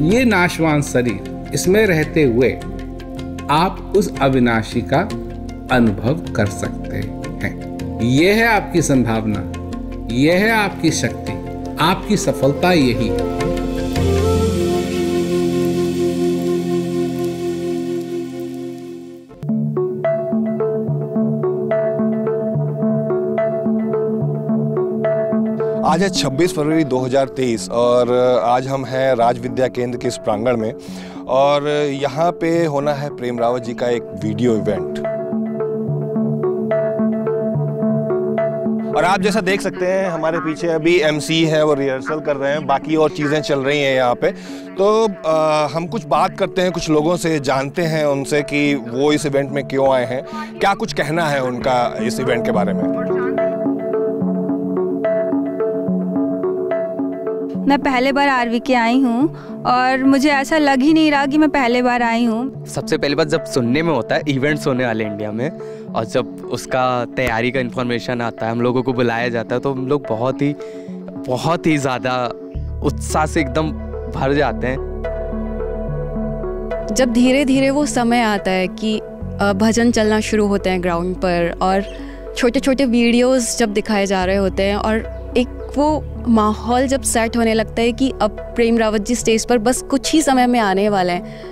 ये नाशवान शरीर इसमें रहते हुए आप उस अविनाशी का अनुभव कर सकते हैं। यह है आपकी संभावना, यह है आपकी शक्ति, आपकी सफलता यही है। आज है 26 फरवरी 2023 और आज हम हैं राज विद्या केंद्र के इस प्रांगण में और यहाँ पे होना है प्रेम रावत जी का एक वीडियो इवेंट। और आप जैसा देख सकते हैं हमारे पीछे अभी एमसी है वो रिहर्सल कर रहे हैं बाकी और चीज़ें चल रही हैं यहाँ पे। तो आ, हम कुछ बात करते हैं कुछ लोगों से जानते हैं उनसे कि वो इस इवेंट में क्यों आए हैं क्या कुछ कहना है उनका इस इवेंट के बारे में? मैं पहले बार आरवी के आई हूँ और मुझे ऐसा लग ही नहीं रहा कि मैं पहले बार आई हूँ। सबसे पहली बात जब सुनने में होता है इवेंट्स होने वाले इंडिया में और जब उसका तैयारी का इन्फॉर्मेशन आता है हम लोगों को बुलाया जाता है तो हम लोग बहुत ही बहुत ही ज़्यादा उत्साह से एकदम भर जाते हैं। जब धीरे धीरे वो समय आता है कि भजन चलना शुरू होते हैं ग्राउंड पर और छोटे छोटे वीडियोस जब दिखाए जा रहे होते हैं और एक वो माहौल जब सेट होने लगता है कि अब प्रेम रावत जी स्टेज पर बस कुछ ही समय में आने वाले हैं।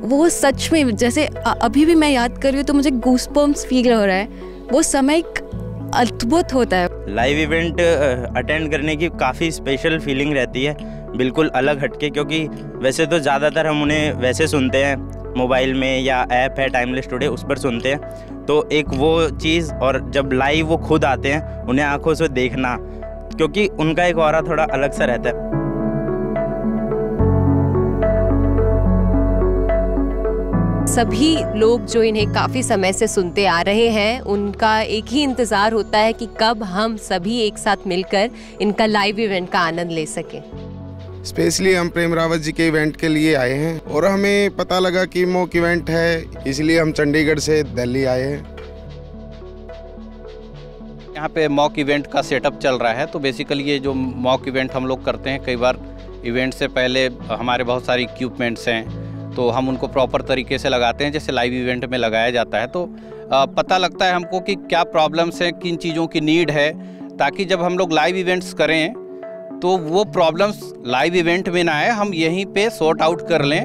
वो सच में, जैसे अभी भी मैं याद कर रही हूँ तो मुझे गूस फील हो रहा है। वो समय एक अद्भुत होता है। लाइव इवेंट अटेंड करने की काफ़ी स्पेशल फीलिंग रहती है, बिल्कुल अलग हटके, क्योंकि वैसे तो ज़्यादातर हम उन्हें वैसे सुनते हैं, मोबाइल में या ऐप है टाइमलेस टुडे उस पर सुनते हैं। तो एक वो चीज़, और जब लाइव वो खुद आते हैं, उन्हें आँखों से देखना क्योंकि उनका एक और थोड़ा अलग सा रहता है। सभी लोग जो इन्हें काफ़ी समय से सुनते आ रहे हैं उनका एक ही इंतज़ार होता है कि कब हम सभी एक साथ मिलकर इनका लाइव इवेंट का आनंद ले सकें। स्पेशली हम प्रेम रावत जी के इवेंट के लिए आए हैं और हमें पता लगा कि मोक इवेंट है इसलिए हम चंडीगढ़ से दिल्ली आए हैं। यहाँ पे मॉक इवेंट का सेटअप चल रहा है तो बेसिकली ये जो मॉक इवेंट हम लोग करते हैं, कई बार इवेंट से पहले हमारे बहुत सारे इक्विपमेंट्स हैं तो हम उनको प्रॉपर तरीके से लगाते हैं, जैसे लाइव इवेंट में लगाया जाता है। तो पता लगता है हमको कि क्या प्रॉब्लम्स हैं, किन चीज़ों की नीड है, ताकि जब हम लोग लाइव इवेंट्स करें तो वो प्रॉब्लम्स लाइव इवेंट में ना आए, हम यहीं पे सॉर्ट आउट कर लें।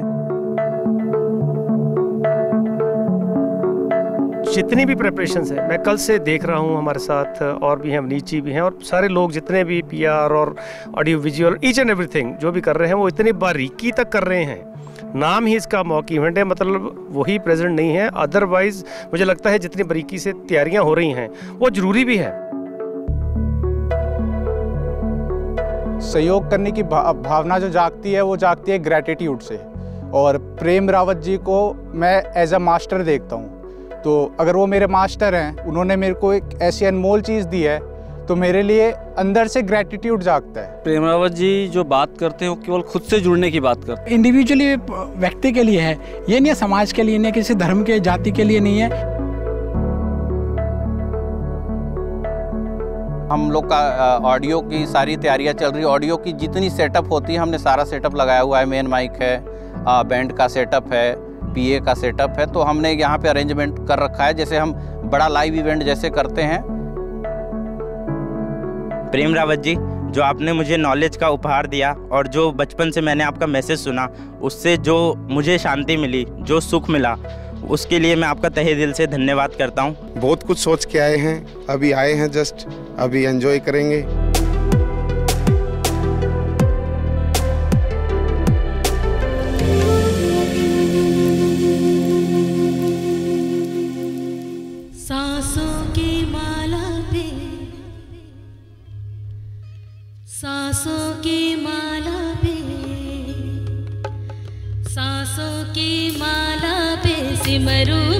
जितनी भी प्रिपरेशन है, मैं कल से देख रहा हूँ हमारे साथ और भी हैं नीची भी हैं और सारे लोग जितने भी पीआर और audio visual each and everything जो भी कर रहे हैं, वो इतनी बारीकी तक कर रहे हैं। नाम ही इसका मॉक इवेंट है मतलब वही प्रेजेंट नहीं है। अदरवाइज़ मुझे लगता है जितनी बारीकी से तैयारियाँ हो रही हैं, वो ज़रूरी भी है। सहयोग करने की भावना जो जागती है, वो जागती है ग्रेटिट्यूड से। और प्रेम रावत जी को मैं एज अ मास्टर देखता हूँ। तो अगर वो मेरे मास्टर हैं उन्होंने मेरे को एक ऐसी अनमोल चीज़ दी है तो मेरे लिए अंदर से ग्रेटिट्यूड जागता है। प्रेम रावत जी जो बात करते हैं वो केवल खुद से जुड़ने की बात करते हैं। इंडिविजुअली व्यक्ति के लिए है। ये नहीं है समाज के लिए नहीं किसी धर्म के जाति के लिए नहीं है। हम लोग का ऑडियो की सारी तैयारियाँ चल रही ऑडियो की जितनी सेटअप होती है हमने सारा सेटअप लगाया हुआ है। मेन माइक है बैंड का सेटअप है। पीए का सेटअप है तो हमने यहाँ पे अरेंजमेंट कर रखा है जैसे हम बड़ा लाइव इवेंट जैसे करते हैं। प्रेम रावत जी जो आपने मुझे नॉलेज का उपहार दिया और जो बचपन से मैंने आपका मैसेज सुना उससे जो मुझे शांति मिली जो सुख मिला उसके लिए मैं आपका तहे दिल से धन्यवाद करता हूँ। बहुत कुछ सोच के आए हैं अभी आए हैं जस्ट अभी एंजॉय करेंगे। सिमरू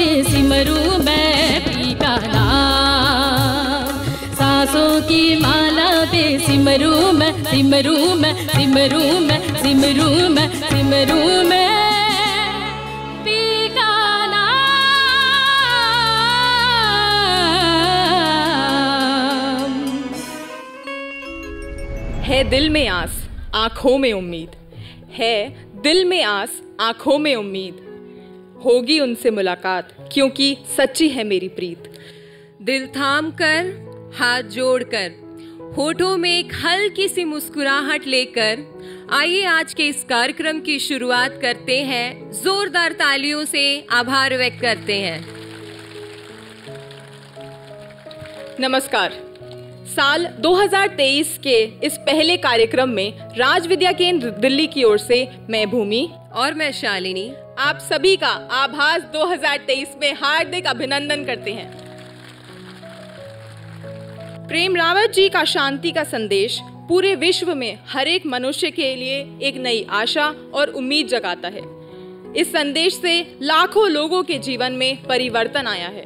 पे सिमरू मैं पीता नाम। सासों की माला पे सिमरू मैं सिमरू मैं सिमरू मैं सिमरू मैं सिमरू मैं है दिल में आस, आँखों में उम्मीद। है दिल में आस, आँखों में उम्मीद। होगी उनसे मुलाकात, क्योंकि सच्ची है मेरी प्रीत। दिल थाम कर, हाथ जोड़कर होठों में एक हल्की सी मुस्कुराहट लेकर, आइए आज के इस कार्यक्रम की शुरुआत करते हैं, जोरदार तालियों से आभार व्यक्त करते हैं। नमस्कार। साल 2023 के इस पहले कार्यक्रम में राज विद्या केंद्र दिल्ली की ओर से मैं भूमि और मैं शालिनी। आप सभी का आभास 2023 में हार्दिक अभिनंदन करते हैं। प्रेम रावत जी का शांति का संदेश पूरे विश्व में हर एक मनुष्य के लिए एक नई आशा और उम्मीद जगाता है। इस संदेश से लाखों लोगों के जीवन में परिवर्तन आया है।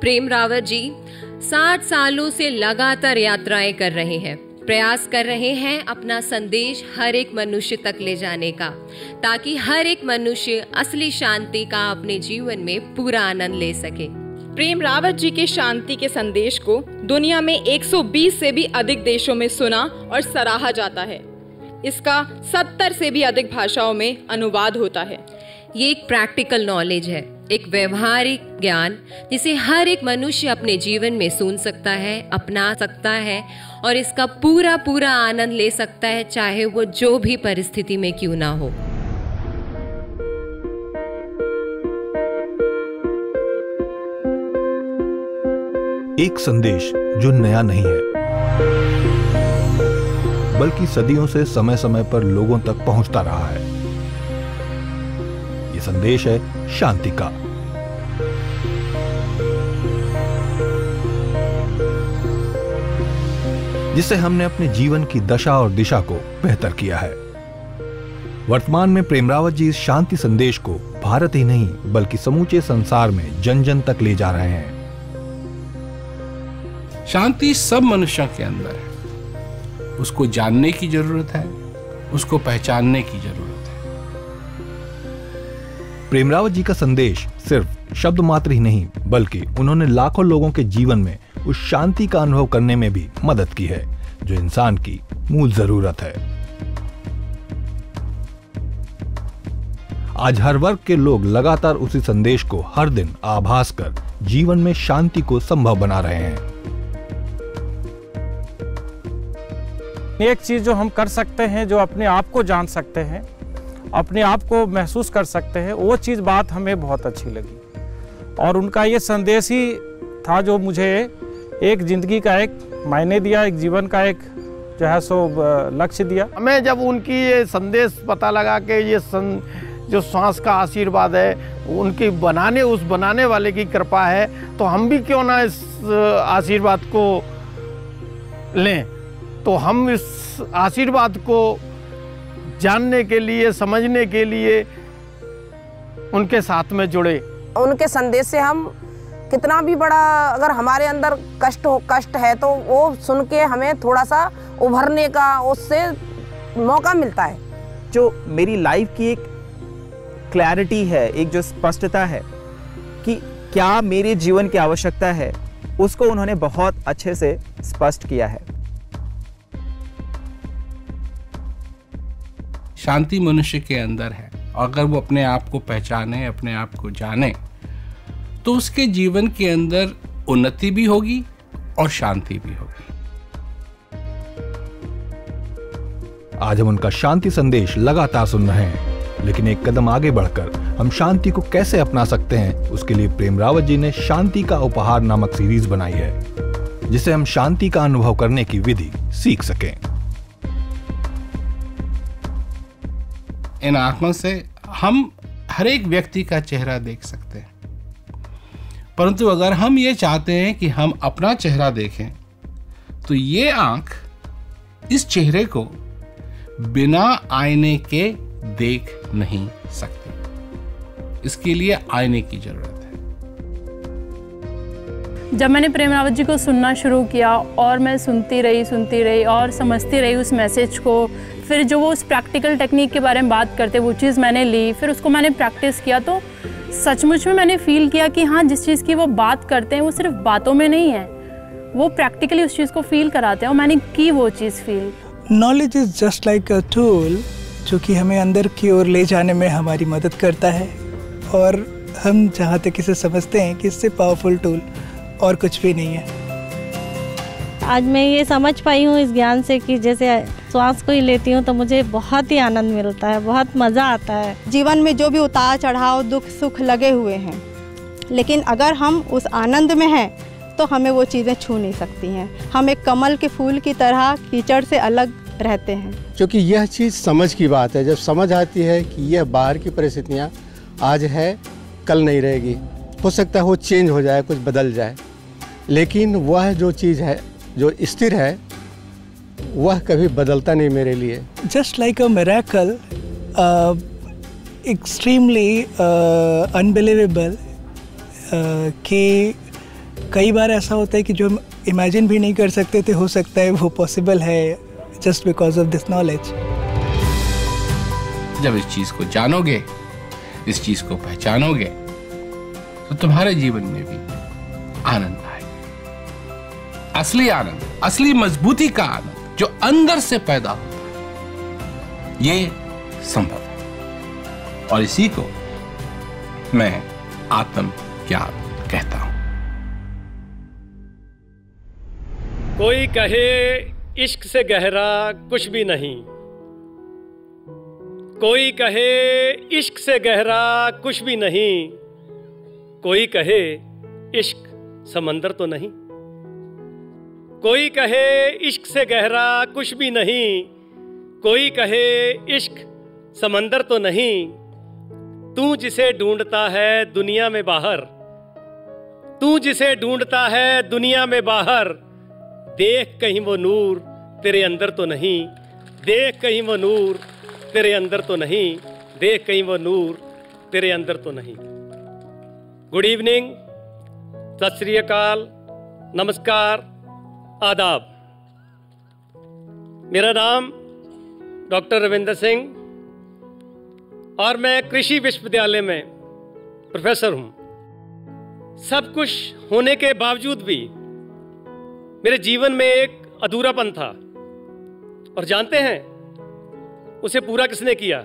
प्रेम रावत जी, साठ सालों से लगातार यात्राएँ कर रहे हैं। प्रयास कर रहे हैं अपना संदेश हर एक मनुष्य तक ले जाने का, ताकि हर एक मनुष्य असली शांति का अपने जीवन में पूरा आनंद ले सके। प्रेम रावत जी के शांति के संदेश को दुनिया में 120 से भी अधिक देशों में सुना और सराहा जाता है। इसका 70 से भी अधिक भाषाओं में अनुवाद होता है। ये एक प्रैक्टिकल नॉलेज है, एक व्यवहारिक ज्ञान, जिसे हर एक मनुष्य अपने जीवन में सुन सकता है, अपना सकता है और इसका पूरा पूरा आनंद ले सकता है, चाहे वो जो भी परिस्थिति में क्यों ना हो। एक संदेश जो नया नहीं है, बल्कि सदियों से समय समय पर लोगों तक पहुँचता रहा है। संदेश है शांति का जिससे हमने अपने जीवन की दशा और दिशा को बेहतर किया है। वर्तमान में प्रेमरावत जी इस शांति संदेश को भारत ही नहीं, बल्कि समूचे संसार में जन जन तक ले जा रहे हैं। शांति सब मनुष्यों के अंदर है। उसको जानने की ज़रूरत है, उसको पहचानने की ज़रूरत है। प्रेमरावत जी का संदेश सिर्फ़ शब्द मात्र ही नहीं, बल्कि उन्होंने लाखों लोगों के जीवन में उस शांति का अनुभव करने में भी मदद की है, जो इंसान की मूल ज़रूरत है। आज हर वर्ग के लोग लगातार उसी संदेश को हर दिन आभास कर जीवन में शांति को संभव बना रहे हैं। एक चीज़ जो हम कर सकते हैं, जो अपने आप को जान सकते हैं अपने आप को महसूस कर सकते हैं। वो चीज़ बात हमें बहुत अच्छी लगी। और उनका ये संदेश ही था जो मुझे एक ज़िंदगी का एक मायने दिया एक जीवन का एक जो है सो लक्ष्य दिया। हमें जब उनकी ये संदेश पता लगा कि ये सं, जो श्वास का आशीर्वाद है उनकी बनाने उस बनाने वाले की कृपा है तो हम भी क्यों ना इस आशीर्वाद को लें? तो हम इस आशीर्वाद को जानने के लिए समझने के लिए उनके साथ में जुड़े। उनके संदेश से हम कितना भी बड़ा अगर हमारे अंदर कष्ट हो कष्ट है तो वो सुन के हमें थोड़ा सा उभरने का उससे मौका मिलता है। जो मेरी लाइफ की एक क्लैरिटी है एक जो स्पष्टता है कि क्या मेरे जीवन की आवश्यकता है उसको उन्होंने बहुत अच्छे से स्पष्ट किया है। शांति मनुष्य के अंदर है। अगर वो अपने आप को पहचाने, अपने आप को जाने तो उसके जीवन के अंदर उन्नति भी होगी और शांति भी होगी। आज हम उनका शांति संदेश लगातार सुन रहे हैं, लेकिन एक कदम आगे बढ़कर हम शांति को कैसे अपना सकते हैं, उसके लिए प्रेम रावत जी ने शांति का उपहार नामक सीरीज़ बनाई है, जिसे हम शांति का अनुभव करने की विधि सीख सकें। इन आँखों से हम हर एक व्यक्ति का चेहरा देख सकते हैं। परंतु अगर हम ये चाहते हैं कि हम अपना चेहरा देखें तो ये आँख इस चेहरे को बिना आईने के देख नहीं सकती। इसके लिए आईने की ज़रूरत जब मैंने प्रेम रावत जी को सुनना शुरू किया और मैं सुनती रही सुनती रही और समझती रही उस मैसेज को, फिर जो वो उस प्रैक्टिकल टेक्निक के बारे में बात करते, वो चीज़ मैंने ली, फिर उसको मैंने प्रैक्टिस किया तो सचमुच में मैंने फील किया कि हाँ जिस चीज़ की वो बात करते हैं, वो सिर्फ़ बातों में नहीं है। वो प्रैक्टिकली उस चीज़ को फील कराते हैं और मैंने की वो चीज़ feel knowledge is just like a tool जो कि हमें अंदर की ओर ले जाने में हमारी मदद करता है और हम जहाँ तक इसे समझते हैं कि इससे पावरफुल टूल और कुछ भी नहीं है। आज मैं ये समझ पाई हूँ इस ज्ञान से कि जैसे श्वास को ही लेती हूँ तो मुझे बहुत ही आनंद मिलता है बहुत मज़ा आता है। जीवन में जो भी उतार चढ़ाव दुख सुख लगे हुए हैं लेकिन अगर हम उस आनंद में हैं तो हमें वो चीज़ें छू नहीं सकती हैं। हम एक कमल के फूल की तरह कीचड़ से अलग रहते हैं। क्योंकि यह चीज़ समझ की बात है। जब समझ आती है कि यह बाहर की परिस्थितियाँ आज है कल नहीं रहेगी। हो सकता है वो चेंज हो जाए कुछ बदल जाए। लेकिन वह जो चीज़ है जो स्थिर है वह कभी बदलता नहीं मेरे लिए। Just like a miracle, extremely uh, uh, कि कई बार ऐसा होता है कि जो हम इमेजिन भी नहीं कर सकते थे हो सकता है वो पॉसिबल है just because of this knowledge जब इस चीज़ को जानोगे इस चीज़ को पहचानोगे तो तुम्हारे जीवन में भी आनंद आएगा। असली आनंद, असली मजबूती का आनंद जो अंदर से पैदा होता है, ये संभव और इसी को मैं आत्म ज्ञान कहता हूँ। कोई कहे, इश्क से गहरा कुछ भी नहीं। कोई कहे, इश्क से गहरा कुछ भी नहीं। कोई कहे, इश्क समंदर तो नहीं। कोई कहे इश्क से गहरा कुछ भी नहीं, कोई कहे इश्क समंदर तो नहीं। तू जिसे ढूंढता है दुनिया में बाहर, तू जिसे ढूंढता है दुनिया में बाहर, देख कहीं वो नूर तेरे अंदर तो नहीं, देख कहीं वो नूर तेरे अंदर तो नहीं, देख कहीं वो नूर तेरे अंदर तो नहीं। गुड इवनिंग सत श्री अकाल, नमस्कार आदाब। मेरा नाम डॉक्टर रविंदर सिंह और मैं कृषि विश्वविद्यालय में प्रोफेसर हूँ। सब कुछ होने के बावजूद भी मेरे जीवन में एक अधूरापन था। और जानते हैं, उसे पूरा किसने किया?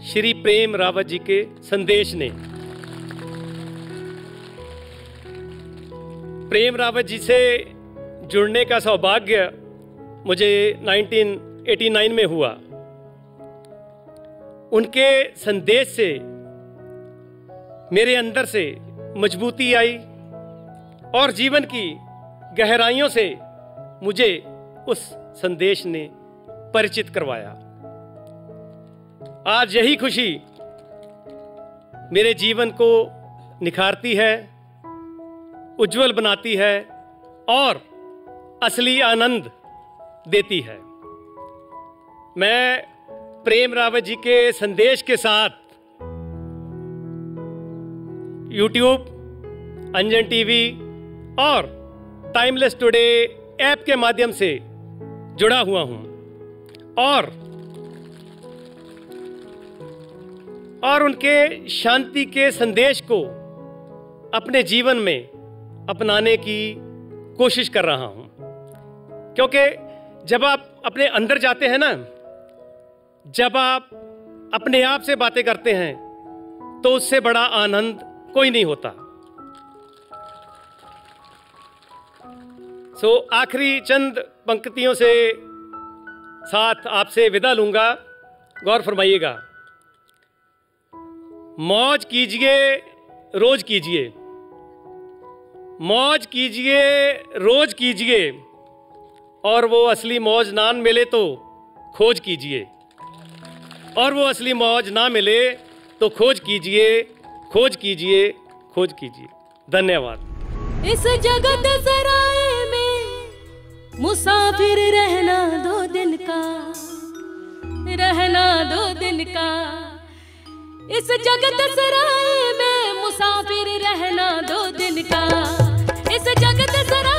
श्री प्रेम रावत जी के संदेश ने। प्रेम रावत जी से जुड़ने का सौभाग्य मुझे 1989 में हुआ। उनके संदेश से, मेरे अंदर से मजबूती आई और जीवन की गहराइयों से मुझे उस संदेश ने परिचित करवाया। आज यही खुशी मेरे जीवन को निखारती है, उज्जवल बनाती है और असली आनंद देती है। मैं प्रेम रावत जी के संदेश के साथ यूट्यूब अंजन टीवी और टाइमलेस टुडे ऐप के माध्यम से जुड़ा हुआ हूँ। और और उनके शांति के संदेश को अपने जीवन में अपनाने की कोशिश कर रहा हूँ। क्योंकि जब आप अपने अंदर जाते हैं ना, जब आप अपने आप से बातें करते हैं तो उससे बड़ा आनंद कोई नहीं होता। सो आखिरी चंद पंक्तियों से साथ आपसे विदा लूँगा। गौर फरमाइएगा। मौज कीजिए, रोज कीजिए। मौज कीजिए, रोज कीजिए। और वो असली मौज ना मिले तो खोज कीजिए। और वो असली मौज ना मिले तो खोज कीजिए खोज कीजिए खोज कीजिए। धन्यवाद। इस जगत सराय में मुसाफिर रहना दो दिन का, रहना दो दिन का। इस जगत सराय में मुसाफिर रहना दो दिन का, इस जगत सराय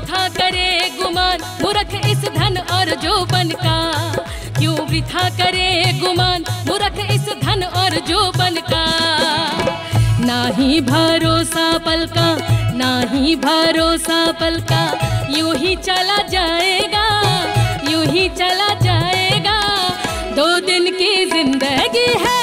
वृथा करे गुमान, मूर्ख इस धन और जोबन का। क्यों वृथा करे गुमान, मूर्ख इस धन और जोबन का। नाही भरोसा पल का नाही भरोसा पल का यूँ ही चला जाएगा, यूँ ही चला जाएगा। दो दिन की ज़िंदगी है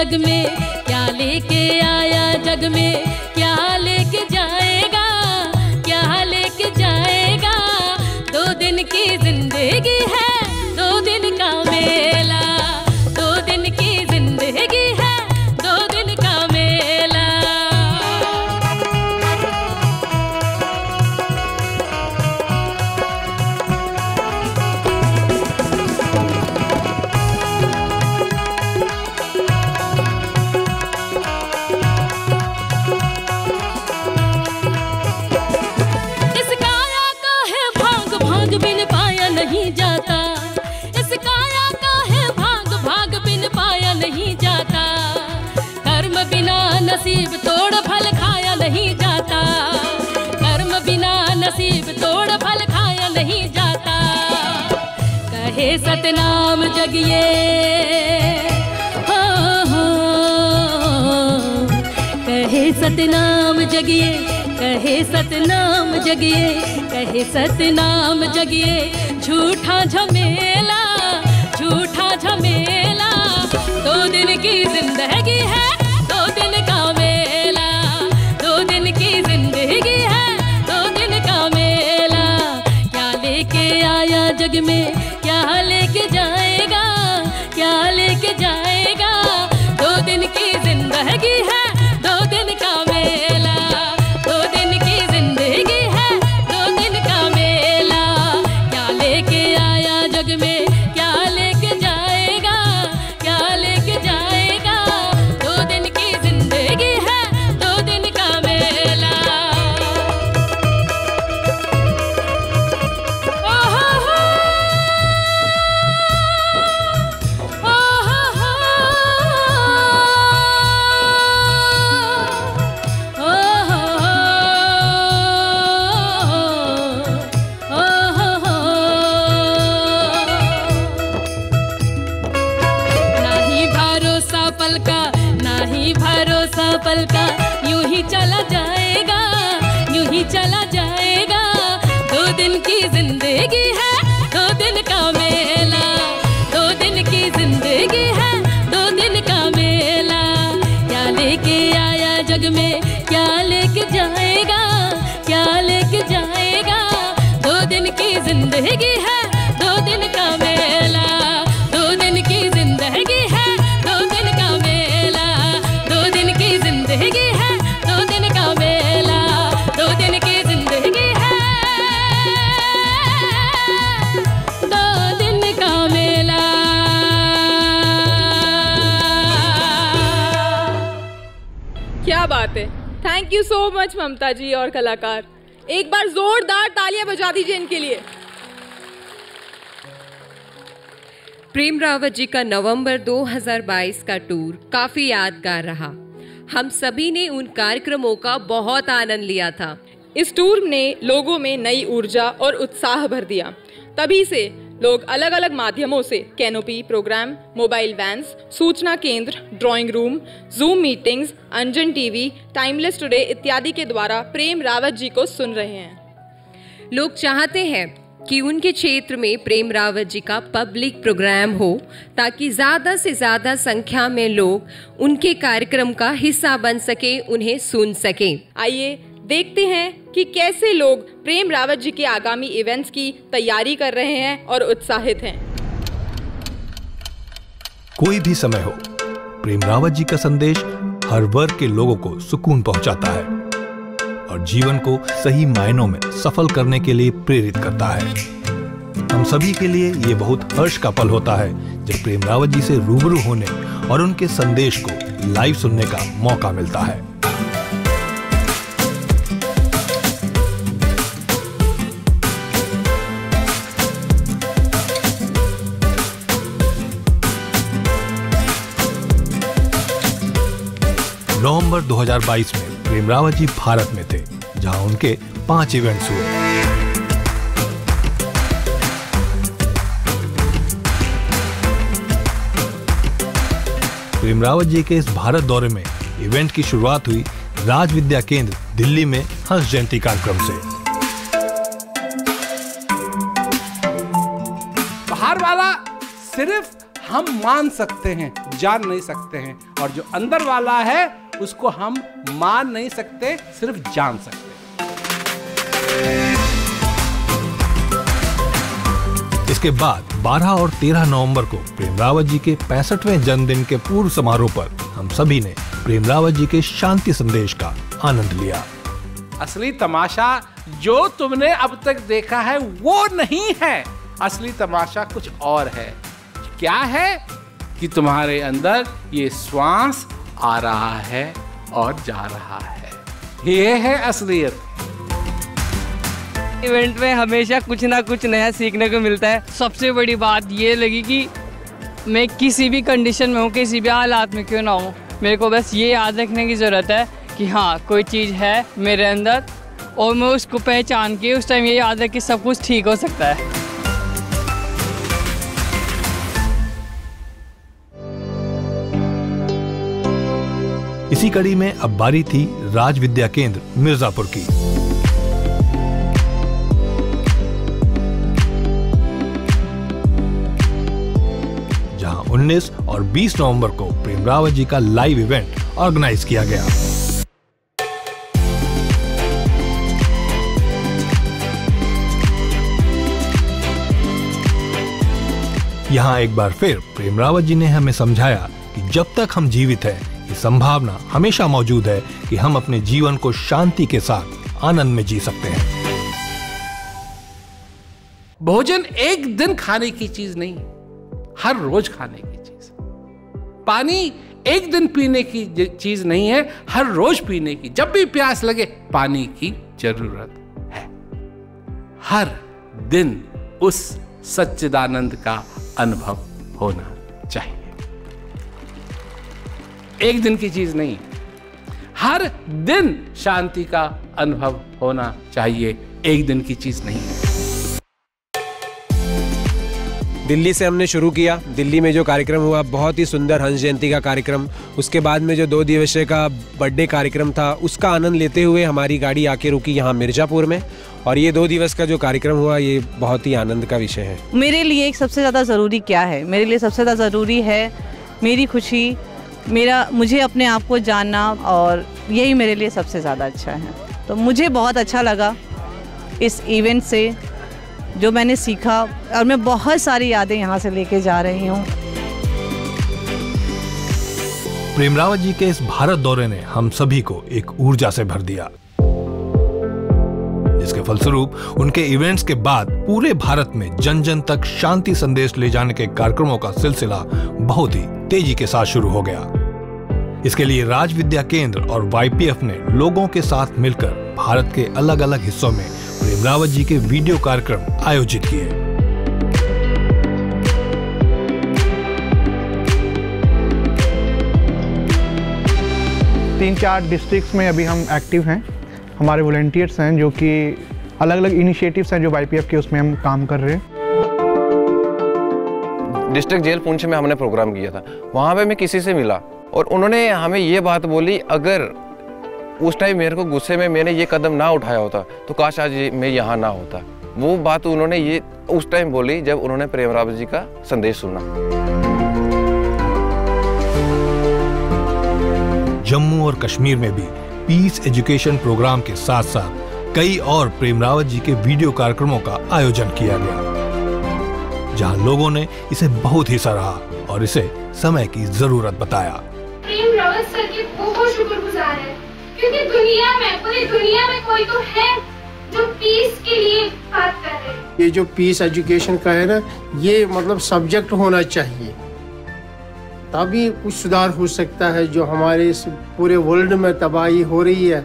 जग में क्या लेके आया जग में? सतनाम जगिए, कहे सतनाम जगिए, कहे सतनाम जगिए। झूठा झमेला झूठा झमेला, दो दिन की ज़िंदगी है, दो दिन का मेला। दो दिन की ज़िंदगी है, दो दिन का मेला। क्या लेके आया जग में, क्या लेके जाएगा, क्या लेके जाएगा? दो दिन की ज़िंदगी है क्या लेके जाएगा? क्या लेके जाएगा? दो दिन की ज़िंदगी है, दो दिन का मेला thank you so much Mamta ji और कलाकार। एक बार जोरदार तालियाँ बजा दीजिए इनके लिए। प्रेम रावत जी का नवंबर 2022 का टूर काफ़ी यादगार रहा। हम सभी ने उन कार्यक्रमों का बहुत आनंद लिया था। इस टूर ने लोगों में नई ऊर्जा और उत्साह भर दिया। तभी से लोग अलग अलग माध्यमों से कैनोपी प्रोग्राम मोबाइल वैन्स सूचना केंद्र drawing room zoom meetings Anjan TV timeless today इत्यादि के द्वारा प्रेम रावत जी को सुन रहे हैं। लोग चाहते हैं कि उनके क्षेत्र में प्रेम रावत जी का पब्लिक प्रोग्राम हो ताकि ज़्यादा से ज़्यादा संख्या में लोग उनके कार्यक्रम का हिस्सा बन सके उन्हें सुन सके। आइए देखते हैं कि कैसे लोग प्रेम रावत जी के आगामी इवेंट्स की तैयारी कर रहे हैं और उत्साहित हैं। कोई भी समय हो, प्रेम रावत जी का संदेश हर वर्ग के लोगों को सुकून पहुंचाता है और जीवन को सही मायनों में सफल करने के लिए प्रेरित करता है। हम सभी के लिए ये बहुत हर्ष का पल होता है जब प्रेम रावत जी से रूबरू होने और उनके संदेश को लाइव सुनने का मौका मिलता है। नवंबर 2022 में प्रेम रावत जी भारत में थे, जहाँ उनके पाँच इवेंट्स हुए। प्रेम रावत जी के इस भारत दौरे में इवेंट की शुरुआत हुई राज विद्या केंद्र, दिल्ली में हंस जयंती कार्यक्रम से। बाहर वाला सिर्फ़ हम मान सकते हैं, जान नहीं सकते हैं, और जो अंदर वाला है उसको हम मान नहीं सकते सिर्फ़ जान सकते। इसके बाद 12 और 13 नवंबर को प्रेम रावत जी के पैंसठवें जन्मदिन के पूर्व समारोह पर हम सभी ने प्रेम रावत जी के शांति संदेश का आनंद लिया। असली तमाशा जो तुमने अब तक देखा है वो नहीं है। असली तमाशा कुछ और है। क्या है कि तुम्हारे अंदर ये श्वास आ रहा है और जा रहा है। ये है असलियत। इवेंट में हमेशा कुछ ना कुछ नया सीखने को मिलता है। सबसे बड़ी बात ये लगी कि मैं किसी भी कंडीशन में हूँ, किसी भी हालात में क्यों ना हूँ। मेरे को बस ये याद रखने की ज़रूरत है कि हाँ कोई चीज़ है मेरे अंदर और मैं उसको पहचान के उस टाइम ये याद रख कि सब कुछ ठीक हो सकता है। इसी कड़ी में अब बारी थी राज विद्या केंद्र, मिर्जापुर की। जहाँ 19 और 20 नवंबर को प्रेम रावत जी का लाइव इवेंट ऑर्गेनाइज किया गया। यहाँ एक बार फिर प्रेम रावत जी ने हमें समझाया कि जब तक हम जीवित हैं ये संभावना हमेशा मौजूद है कि हम अपने जीवन को शांति के साथ आनंद में जी सकते हैं। भोजन एक दिन खाने की चीज़ नहीं, हर रोज खाने की चीज़। पानी एक दिन पीने की चीज़ नहीं है, हर रोज पीने की। जब भी प्यास लगे, पानी की ज़रूरत है। हर दिन उस सच्चिदानंद का अनुभव होना चाहिए। एक दिन की चीज़ नहीं। हर दिन शांति का अनुभव होना चाहिए एक दिन की चीज़ नहीं। है दिल्ली से हमने शुरू किया। दिल्ली में जो कार्यक्रम हुआ बहुत ही सुंदर हंस जयंती का कार्यक्रम। उसके बाद में जो दो दिवसीय का बर्थडे कार्यक्रम था उसका आनंद लेते हुए हमारी गाड़ी आके रुकी यहाँ मिर्ज़ापुर में। और ये दो दिवस का जो कार्यक्रम हुआ ये बहुत ही आनंद का विषय है। मेरे लिए एक सबसे ज़्यादा ज़रूरी क्या है? मेरे लिए सबसे ज़्यादा ज़रूरी है मेरी खुशी मेरा, मुझे अपने आप को जानना और यही मेरे लिए सबसे ज़्यादा अच्छा है। तो मुझे बहुत अच्छा लगा इस इवेंट से, जो मैंने सीखा और मैं बहुत सारी यादें यहाँ से लेके जा रही हूँ। प्रेम रावत जी के इस भारत दौरे ने हम सभी को एक ऊर्जा से भर दिया। जिसके फलस्वरूप उनके इवेंट्स के बाद पूरे भारत में जन जन तक शांति संदेश ले जाने के कार्यक्रमों का सिलसिला बहुत ही तेज़ी के साथ शुरू हो गया। इसके लिए राज विद्या केंद्र और वाईपीएफ ने लोगों के साथ मिलकर भारत के अलग अलग हिस्सों में प्रेम रावत जी के वीडियो कार्यक्रम आयोजित किए। तीन चार डिस्ट्रिक्ट्स में अभी हम एक्टिव हैं। हमारे वॉल्टियर्स हैं जो कि अलग अलग इनिशिएटिव्स हैं जो वाईपीएफ के उसमें हम काम कर रहे हैं। डिस्ट्रिक्ट जेल पुंछ में हमने प्रोग्राम किया था। वहाँ पे मैं किसी से मिला और उन्होंने हमें ये बात बोली, अगर उस टाइम मेरे को गुस्से में मैंने ये कदम ना उठाया होता तो काश आज मैं यहाँ ना होता। वो बात उन्होंने ये उस टाइम बोली जब उन्होंने प्रेम रावत जी का संदेश सुना। जम्मू और कश्मीर में भी पीस एजुकेशन प्रोग्राम के साथ साथ कई और प्रेम रावत जी के वीडियो कार्यक्रमों का आयोजन किया गया। जहाँ लोगों ने इसे बहुत ही सराहा और इसे समय की ज़रूरत बताया। प्रेम रावत सर के बहुत शुक्रगुजार है क्योंकि दुनिया में पूरी दुनिया में कोई तो है जो पीस के लिए बात कर रहे हैं। ये जो पीस एजुकेशन का है ना ये मतलब सब्जेक्ट होना चाहिए। तभी कुछ सुधार हो सकता है जो हमारे इस पूरे वर्ल्ड में तबाही हो रही है।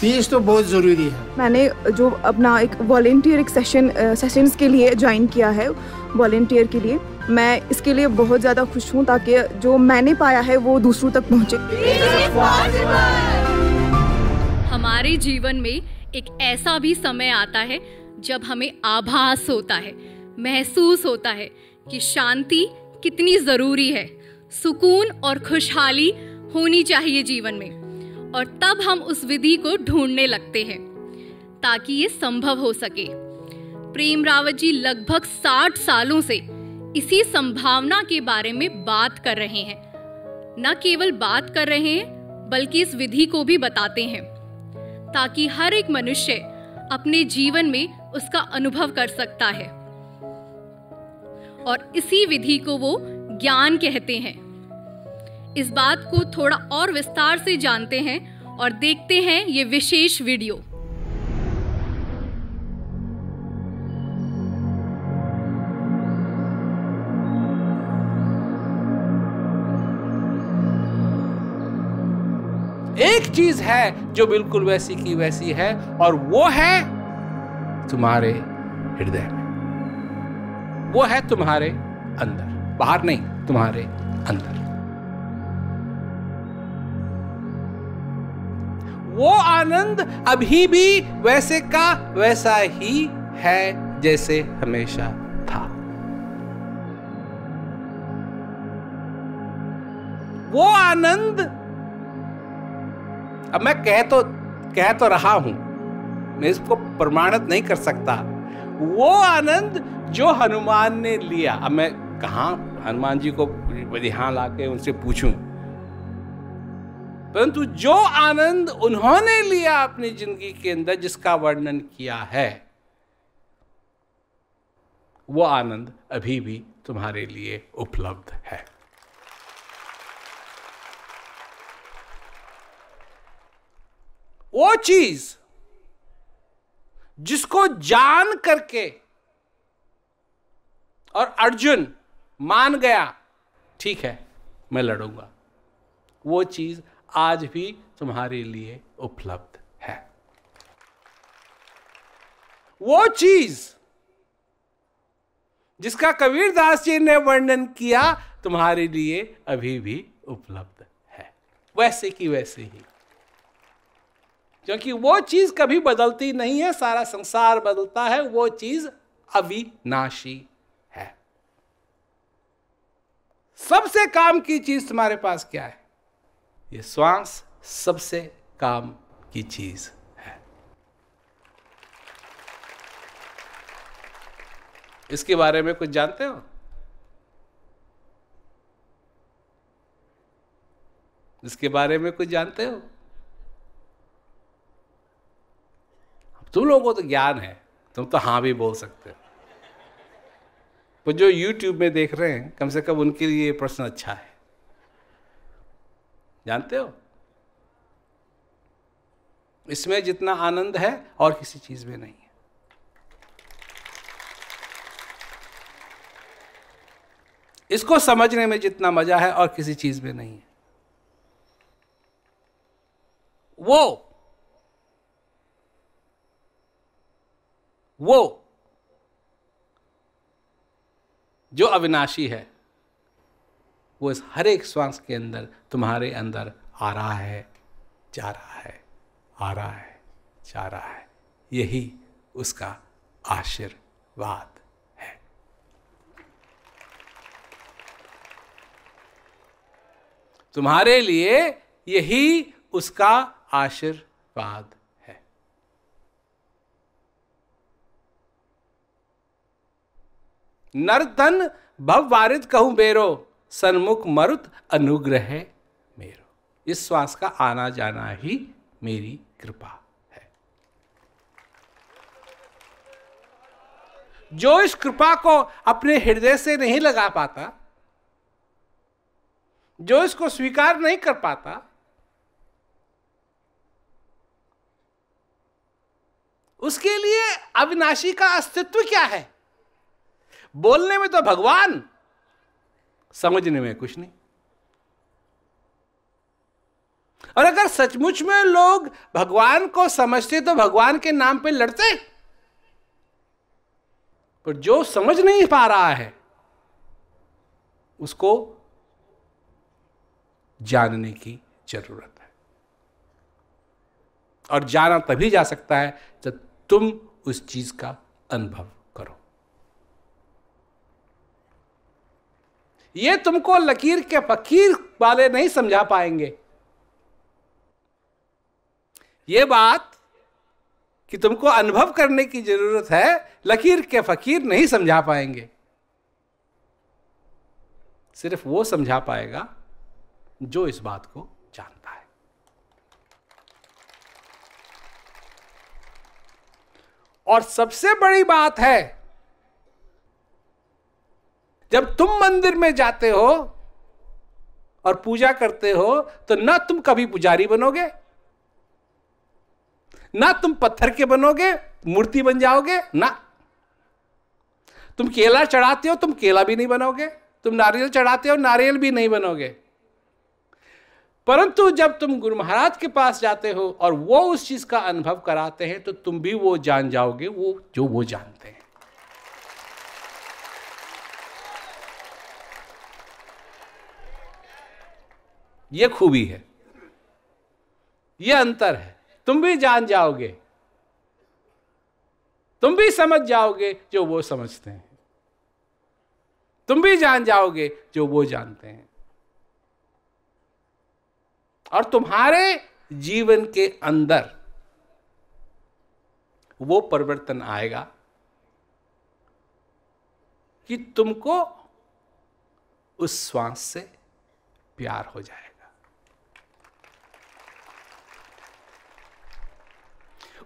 पीस तो बहुत ज़रूरी है। मैंने जो अपना एक वॉल्टियर एक सेशन सेशंस के लिए ज्वाइन किया है वॉल्टियर के लिए मैं इसके लिए बहुत ज़्यादा खुश हूँ ताकि जो मैंने पाया है वो दूसरों तक पहुँचे। हमारे जीवन में एक ऐसा भी समय आता है जब हमें आभास होता है महसूस होता है कि शांति कितनी ज़रूरी है। सुकून और खुशहाली होनी चाहिए जीवन में। और तब हम उस विधि को ढूँढने लगते हैं, ताकि ये संभव हो सके। प्रेम रावत जी लगभग साठ सालों से इसी संभावना के बारे में बात कर रहे हैं। न केवल बात कर रहे हैं, बल्कि इस विधि को भी बताते हैं, ताकि हर एक मनुष्य अपने जीवन में उसका अनुभव कर सकता है। और इसी विधि को वो ज्ञान कहते हैं। इस बात को थोड़ा और विस्तार से जानते हैं और देखते हैं ये विशेष वीडियो। एक चीज़ है जो बिल्कुल वैसी की वैसी है और वो है तुम्हारे हृदय में। वो है तुम्हारे अंदर, बाहर नहीं, तुम्हारे अंदर। वो आनंद अभी भी वैसे का वैसा ही है जैसे हमेशा था। वो आनंद, अब मैं कह तो कह तो रहा हूँ, मैं इसको प्रमाणित नहीं कर सकता। वो आनंद जो हनुमान ने लिया, अब मैं कहा हनुमान जी को यहाँ लाके उनसे पूछूँ? परंतु जो आनंद उन्होंने लिया अपनी ज़िंदगी के अंदर, जिसका वर्णन किया है, वो आनंद अभी भी तुम्हारे लिए उपलब्ध है। वो चीज़ जिसको जान करके और अर्जुन मान गया, ठीक है, मैं लड़ूँगा। वो चीज़ आज भी तुम्हारे लिए उपलब्ध है। वो चीज़ जिसका कबीर दास जी ने वर्णन किया तुम्हारे लिए अभी भी उपलब्ध है। वैसे की वैसे ही। क्योंकि वो चीज़ कभी बदलती नहीं है, सारा संसार बदलता है, वो चीज़ अविनाशी है। सबसे काम की चीज़ तुम्हारे पास क्या है? ये श्वास सबसे काम की चीज़ है। इसके बारे में कुछ जानते हो? इसके बारे में कुछ जानते हो? तुम लोगों को तो ज्ञान है, तुम तो हाँ भी बोल सकते हो। तो जो YouTube में देख रहे हैं, कम से कम उनके लिए प्रश्न अच्छा है। जानते हो? इसमें जितना आनंद है और किसी चीज़ में नहीं है। इसको समझने में जितना मज़ा है और किसी चीज़ में नहीं है। वो वो, जो अविनाशी है वो इस हर एक श्वास के अंदर तुम्हारे अंदर आ रहा है, जा रहा है, आ रहा है, जा रहा है। यही उसका आशीर्वाद है। तुम्हारे लिए यही उसका आशीर्वाद नरतन भव वारिद कहूँ बेरो। सन्मुख मरुत अनुग्रह मेरो। इस श्वास का आना जाना ही मेरी कृपा है। जो इस कृपा को अपने हृदय से नहीं लगा पाता, जो इसको स्वीकार नहीं कर पाता, उसके लिए अविनाशी का अस्तित्व क्या है? बोलने में तो भगवान समझने में कुछ नहीं। और अगर सचमुच में लोग भगवान को समझते तो भगवान के नाम पे लड़ते, पर जो समझ नहीं पा रहा है, उसको जानने की ज़रूरत है। और जाना तभी जा सकता है जब तुम उस चीज़ का अनुभव ये तुमको लकीर के फकीर वाले नहीं समझा पाएँगे। ये बात कि तुमको अनुभव करने की ज़रूरत है, लकीर के फकीर नहीं समझा पाएँगे। सिर्फ़ वो समझा पाएगा जो इस बात को जानता है। और सबसे बड़ी बात है जब तुम मंदिर में जाते हो और पूजा करते हो तो ना तुम कभी पुजारी बनोगे, ना तुम पत्थर के बनोगे, मूर्ति बन जाओगे, ना। तुम केला चढ़ाते हो, तुम केला भी नहीं बनोगे, तुम नारियल चढ़ाते हो, नारियल भी नहीं बनोगे। परंतु जब तुम गुरु महाराज के पास जाते हो और वो उस चीज़ का अनुभव कराते हैं तो तुम भी वो जान जाओगे, वो, जो वो जानते हैं ये खूबी है। ये अंतर है। तुम भी जान जाओगे। तुम भी समझ जाओगे जो वो समझते हैं। तुम भी जान जाओगे जो वो जानते हैं। और तुम्हारे जीवन के अंदर वो परिवर्तन आएगा कि तुमको उस श्वास से प्यार हो जाएगा।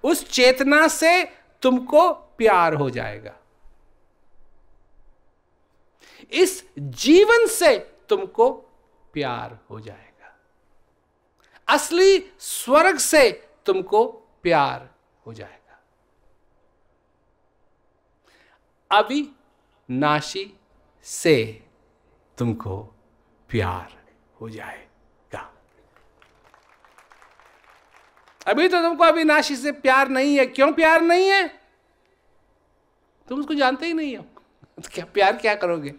उस चेतना से तुमको प्यार हो जाएगा। इस जीवन से तुमको प्यार हो जाएगा। असली स्वर्ग से तुमको प्यार हो जाएगा। अविनाशी से तुमको प्यार हो जाएगा। अभी तो तुमको अविनाशी से प्यार नहीं है। क्यों प्यार नहीं है? तुम उसको जानते ही नहीं हो। तो क्या प्यार क्या करोगे?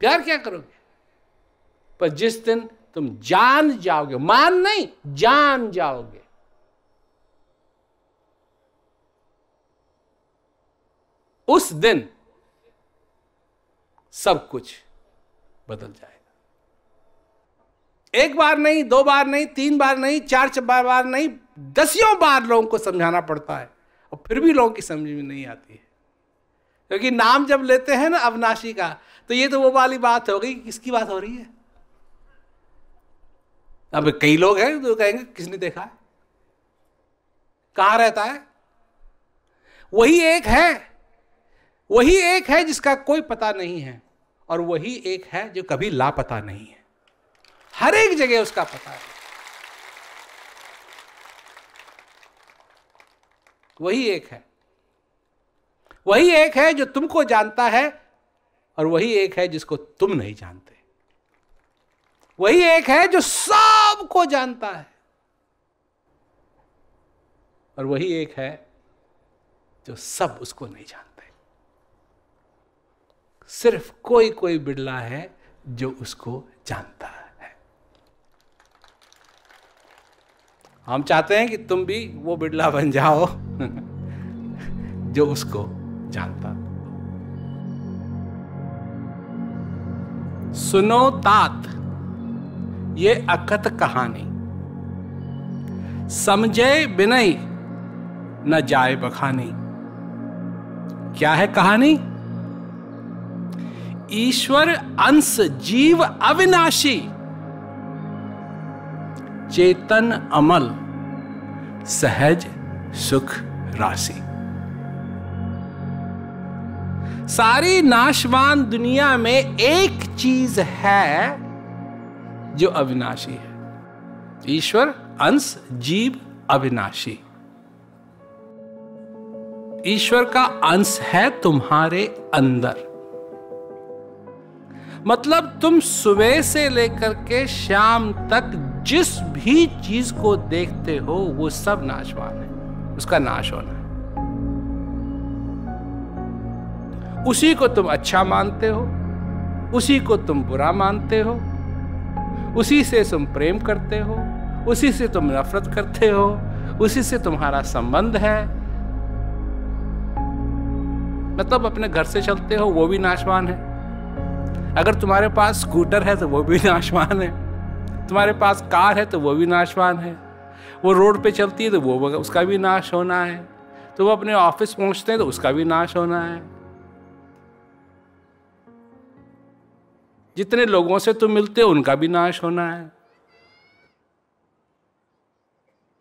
प्यार क्या करोगे? पर जिस दिन तुम जान जाओगे, मान नहीं, जान जाओगे। उस दिन सब कुछ बदल जाएगा। एक बार नहीं, दो बार नहीं, तीन बार नहीं, चार बार बार नहीं, दसियों बार लोगों को समझाना पड़ता है। और फिर भी लोगों की समझ में नहीं आती है। क्योंकि नाम जब लेते हैं ना अविनाशी का तो ये तो वो वाली बात हो गई किसकी बात हो रही है? अब कई लोग हैं जो कहेंगे, किसने देखा है? कहाँ रहता है? वही एक है। वही एक है जिसका कोई पता नहीं है, और वही एक है जो कभी लापता नहीं है। हर एक जगह उसका पता है। वही एक है। वही एक है जो तुमको जानता है और वही एक है जिसको तुम नहीं जानते। वही एक है जो सबको जानता है और वही एक है जो सब उसको नहीं जानते। सिर्फ़ कोई कोई बिड़ला है जो उसको जानता है। हम चाहते हैं कि तुम भी वो बिड़ला बन जाओ, जो उसको जानता। सुनो तात, ये अकथ कहानी। समझे बिनई, न जाए बखानी। क्या है कहानी? ईश्वर अंश जीव अविनाशी। चेतन अमल, सहज सुख राशि। सारी नाशवान दुनिया में एक चीज़ है जो अविनाशी है। ईश्वर, अंश, जीव, अविनाशी। ईश्वर का अंश है तुम्हारे अंदर। मतलब तुम सुबह से लेकर के शाम तक जिस भी चीज़ को देखते हो, वो सब नाशवान है। उसका नाश होना है। उसी को तुम अच्छा मानते हो, उसी को तुम बुरा मानते हो, उसी से तुम प्रेम करते हो, उसी से तुम नफरत करते हो, उसी से तुम्हारा संबंध है। मतलब अपने घर से चलते हो, वो भी नाशवान है। अगर तुम्हारे पास स्कूटर है तो वो भी नाशवान है। तुम्हारे पास कार है तो वो भी नाशवान है। वो रोड पे चलती है तो वो उसका भी नाश होना है। तो वो अपने ऑफ़िस पहुँचते हैं तो उसका भी नाश होना है। जितने लोगों से तुम मिलते हो, उनका भी नाश होना है।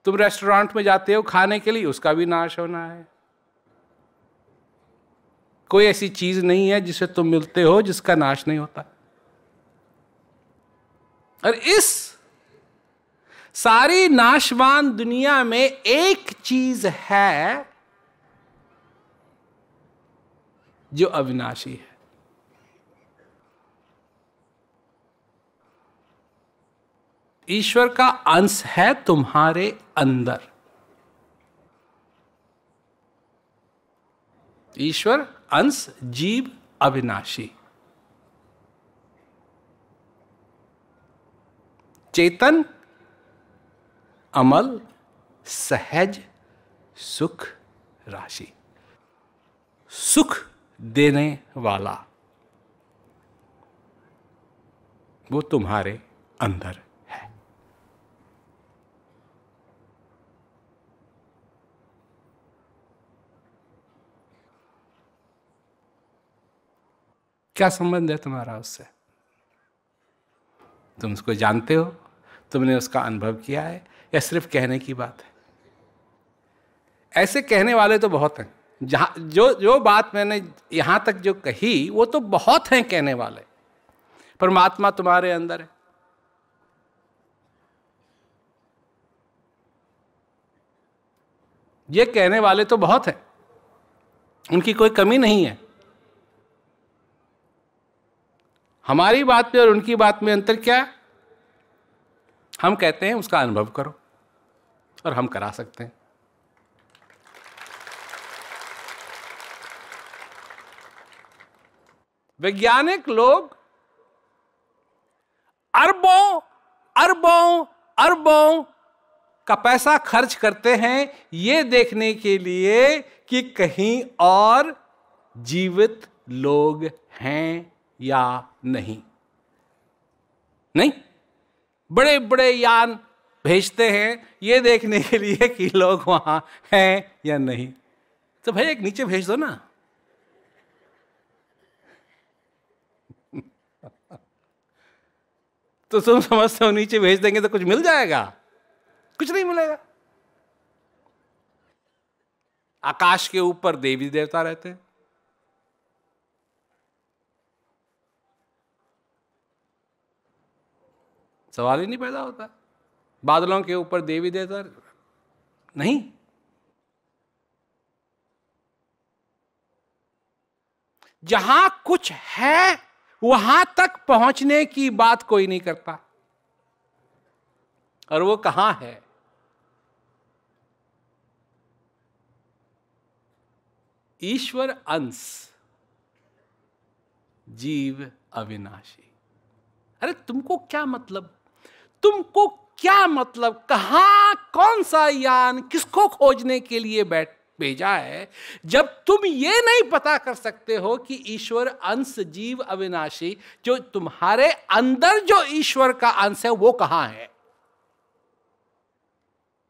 तुम रेस्टोरेंट में जाते हो खाने के लिए, उसका भी नाश होना है। कोई ऐसी चीज़ नहीं है जिसे तुम मिलते हो, जिसका नाश नहीं होता। और इस सारी नाशवान दुनिया में एक चीज़ है जो अविनाशी है। ईश्वर का अंश है तुम्हारे अंदर। ईश्वर, अंश, जीव, अविनाशी। चेतन अमल, सहज, सुख राशि। सुख देने वाला वो तुम्हारे अंदर है। क्या संबंध है तुम्हारा उससे? तुम उसको जानते हो, तुमने उसका अनुभव किया है या सिर्फ़ कहने की बात है? ऐसे कहने वाले तो बहुत हैं। जहाँ, जो जो बात मैंने यहाँ तक जो कही, वो तो बहुत हैं कहने वाले। परमात्मा तुम्हारे अंदर है। ये कहने वाले तो बहुत हैं। उनकी कोई कमी नहीं है। हमारी बात में और उनकी बात में अंतर क्या है? हम कहते हैं, उसका अनुभव करो। और हम करा सकते हैं। वैज्ञानिक लोग अरबों अरबों अरबों का पैसा खर्च करते हैं ये देखने के लिए कि कहीं और जीवित लोग हैं या नहीं। नहीं? बड़े बड़े यान भेजते हैं, ये देखने के लिए कि लोग वहाँ हैं या नहीं। तो भाई एक नीचे भेज दो ना। तो तुम समझते हो नीचे भेज देंगे तो कुछ मिल जाएगा? कुछ नहीं मिलेगा। आकाश के ऊपर देवी देवता रहते हैं। सवाल ही नहीं पैदा होता। बादलों के ऊपर देवी देवता नहीं? जहाँ कुछ है, वहाँ तक पहुँचने की बात कोई नहीं करता। और वो कहाँ है? ईश्वर अंश, जीव अविनाशी। अरे तुमको क्या मतलब? तुमको क्या मतलब? कहा, कौन सा यान किसको खोजने के लिए बैठ, भेजा है? जब तुम ये नहीं पता कर सकते हो कि ईश्वर अंश जीव अविनाशी, जो तुम्हारे अंदर जो ईश्वर का अंश है, वो कहाँ है?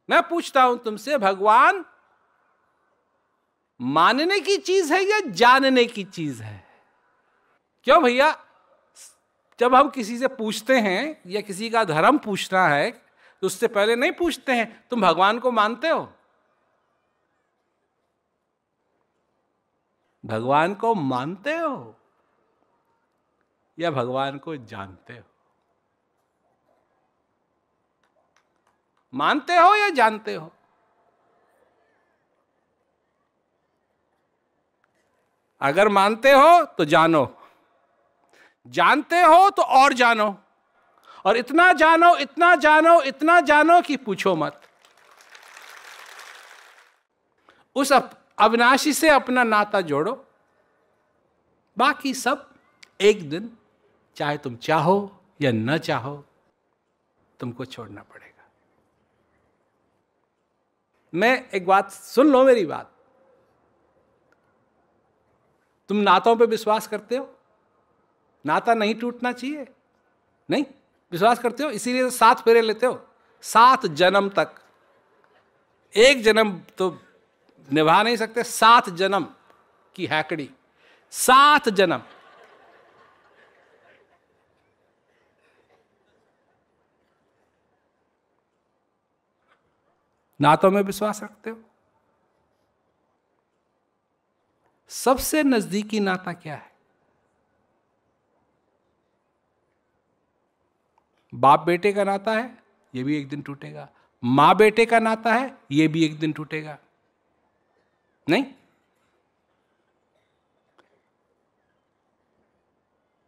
मैं पूछता हूँ तुमसे, भगवान, मानने की चीज़ है या जानने की चीज़ है? क्यों भैया? जब हम किसी से पूछते हैं या किसी का धर्म पूछना है तो उससे पहले नहीं पूछते हैं, तुम भगवान को मानते हो? भगवान को मानते हो या भगवान को जानते हो? मानते हो या जानते हो? अगर मानते हो तो जानो। जानते हो तो और जानो। और इतना जानो इतना जानो इतना जानो कि पूछो मत। उस अविनाशी से अपना नाता जोड़ो। बाकी सब एक दिन, चाहे तुम चाहो या न चाहो, तुमको छोड़ना पड़ेगा। मैं एक बात सुन लो मेरी बात। तुम नातों पे विश्वास करते हो? नाता नहीं टूटना चाहिए। नहीं? विश्वास करते हो? इसीलिए तो सात फेरे लेते हो। सात जन्म तक। एक जन्म तो निभा नहीं सकते। सात जन्म की हैकड़ी। सात जन्म। नातों में विश्वास रखते हो? सबसे नजदीकी नाता क्या है? बाप बेटे का नाता है, ये भी एक दिन टूटेगा। माँ बेटे का नाता है, ये भी एक दिन टूटेगा। नहीं?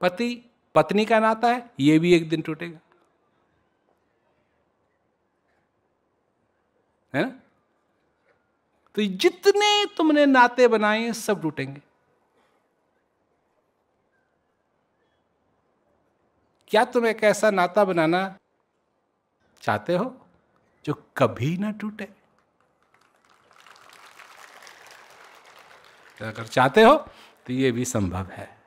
पति, पत्नी का नाता है, ये भी एक दिन टूटेगा। है ना? तो जितने तुमने नाते बनाए सब टूटेंगे। क्या तुम एक ऐसा नाता बनाना चाहते हो जो कभी ना टूटे? अगर चाहते हो तो ये भी संभव है।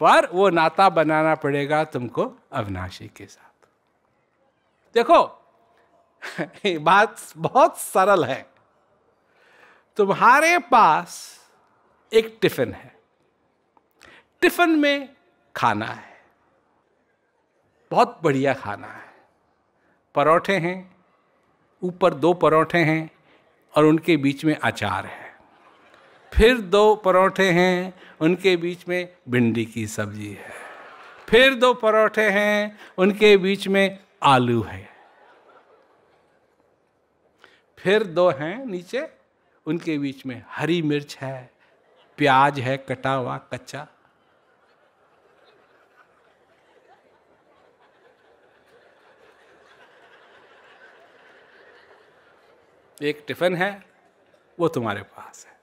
पर वो नाता बनाना पड़ेगा तुमको अविनाशी के साथ। देखो बात बहुत सरल है। तुम्हारे पास एक टिफ़िन है। टिफ़िन में खाना है। बहुत बढ़िया खाना है। परोठे हैं, ऊपर दो परोठे हैं और उनके बीच में अचार है। फिर दो परोठे हैं, उनके बीच में भिंडी की सब्ज़ी है। फिर दो परोठे हैं, उनके बीच में आलू है। फिर दो हैं नीचे, उनके बीच में हरी मिर्च है, प्याज है, कटा हुआ कच्चा। एक टिफ़िन है, वो तुम्हारे पास है।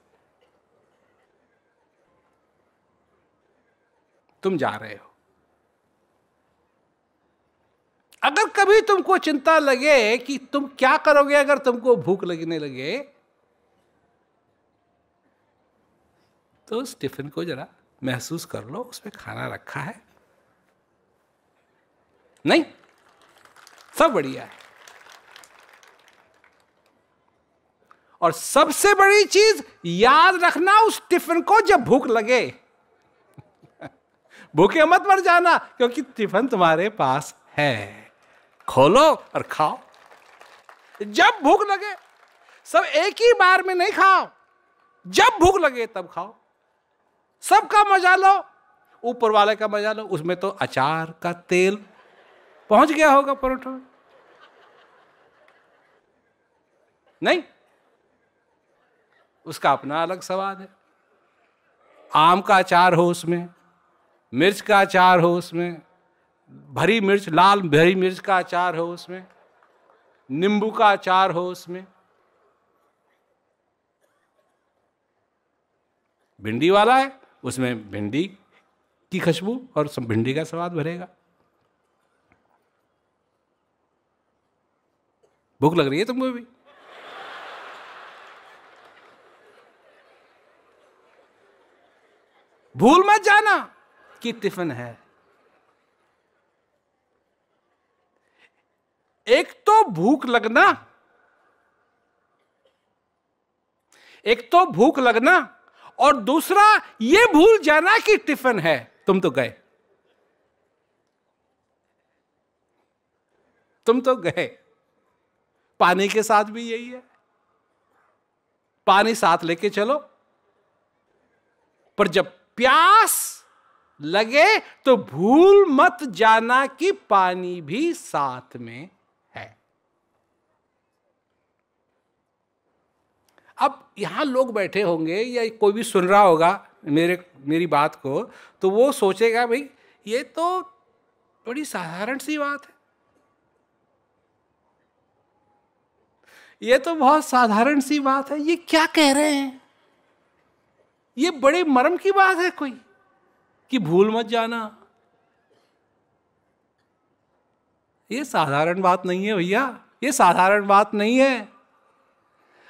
तुम जा रहे हो। अगर कभी तुमको चिंता लगे कि तुम क्या करोगे, अगर तुमको भूख लगने लगे तो उस टिफ़िन को जरा महसूस कर लो उसमें खाना रखा है। नहीं, सब बढ़िया है। और सबसे बड़ी चीज़ याद रखना उस टिफ़िन को जब भूख लगे। भूखे मत मर जाना, क्योंकि टिफ़िन तुम्हारे पास है। खोलो और खाओ। जब भूख लगे, सब एक ही बार में नहीं खाओ। जब भूख लगे, तब खाओ। सबका मज़ा लो, ऊपर वाले का मज़ा लो, उसमें तो अचार का तेल पहुँच गया होगा परोठों। नहीं? उसका अपना अलग स्वाद है। आम का अचार हो उसमें, मिर्च का अचार हो उसमें, भरी मिर्च, लाल भरी मिर्च का अचार हो उसमें, नींबू का अचार हो उसमें। भिंडी वाला है, उसमें भिंडी की खुशबू और भिंडी का स्वाद भरेगा। भूख लग रही है तुमको भी? भूल मत जाना कि टिफ़िन है। एक तो भूख लगना, एक तो भूख लगना, और दूसरा ये भूल जाना कि टिफ़िन है। तुम तो गए। तुम तो गए। पानी के साथ भी यही है। पानी साथ लेके चलो। पर जब प्यास लगे तो भूल मत जाना कि पानी भी साथ में है। अब यहाँ लोग बैठे होंगे या कोई भी सुन रहा होगा मेरे, मेरी बात को तो वो सोचेगा, भाई, ये तो बड़ी साधारण सी बात है। ये तो बहुत साधारण सी बात है। ये क्या कह रहे हैं? ये बड़े मर्म की बात है कोई? कि भूल मत जाना। ये साधारण बात नहीं है भैया। ये साधारण बात नहीं है।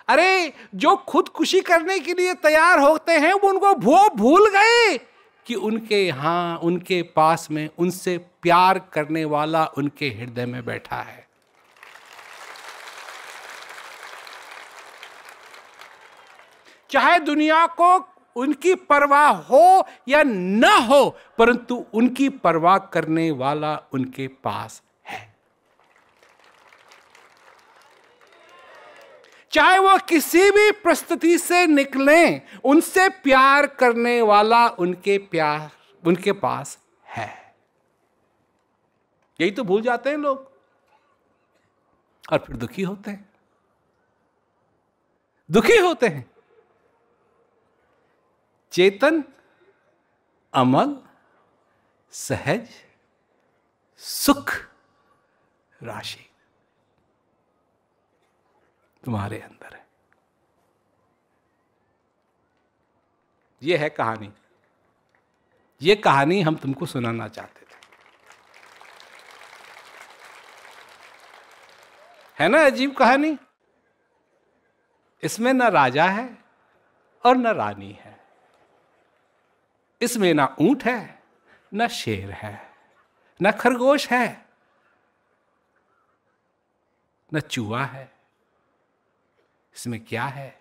अरे, जो खुदकुशी करने के लिए तैयार होते हैं, वो उनको वो भूल गए कि उनके यहाँ, उनके पास में, उनसे प्यार करने वाला उनके हृदय में बैठा है। चाहे दुनिया को उनकी परवाह हो या न हो, परंतु उनकी परवाह करने वाला उनके पास है। चाहे वो किसी भी प्रस्तुति से निकले, उनसे प्यार करने वाला उनके प्यार, उनके पास है। यही तो भूल जाते हैं लोग। और फिर दुखी होते हैं। दुखी होते हैं। चेतन, अमल, सहज, सुख राशि तुम्हारे अंदर है। यह है कहानी। यह कहानी हम तुमको सुनाना चाहते थे। है ना अजीब कहानी? इसमें न राजा है और न रानी है। इसमें ना ऊँट है, ना शेर है, ना खरगोश है, न चूहा है। इसमें क्या है?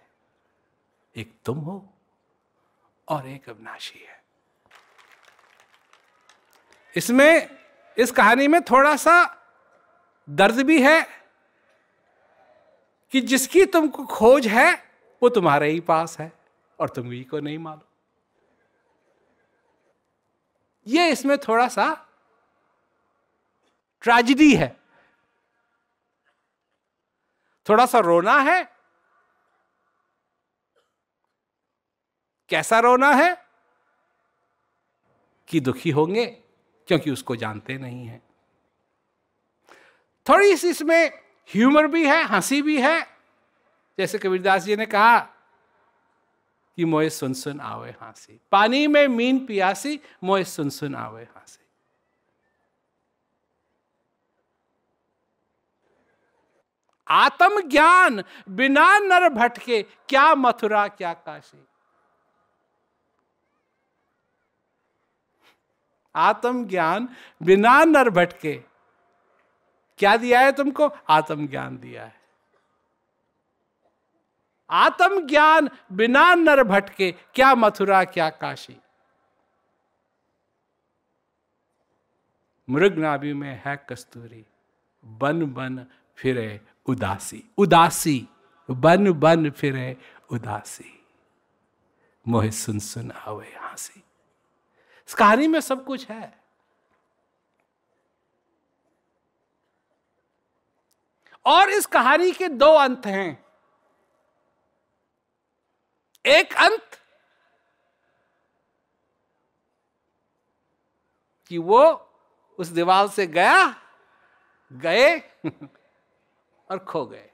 एक तुम हो और एक अविनाशी है। इसमें, इस कहानी में थोड़ा सा दर्द भी है कि जिसकी तुमको खोज है, वो तुम्हारे ही पास है और तुम ही को नहीं मालूम। ये इसमें थोड़ा सा ट्रेजिडी है। थोड़ा सा रोना है। कैसा रोना है? कि दुखी होंगे, क्योंकि उसको जानते नहीं है। थोड़ी सी इसमें ह्यूमर भी है, हँसी भी है। जैसे कबीरदास जी ने कहा कि मोए सुन सुन आवे हाँसी। पानी में मीन पियासी, मोए सुन सुन आवे हाँसी। आत्म ज्ञान बिना नर भटके, क्या मथुरा, क्या काशी। आत्म ज्ञान बिना नर भटके, क्या दिया है तुमको? आत्म ज्ञान दिया है। आत्म ज्ञान बिना नर भटके, क्या मथुरा, क्या काशी। मृग नाभि में है कस्तूरी, बन बन फिरे उदासी। उदासी, बन बन फिरे उदासी। मोहे सुन सुन आवे हासी। इस कहानी में सब कुछ है। और इस कहानी के दो अंत हैं। एक अंत कि वो उस दीवार से गया, गए और खो गए।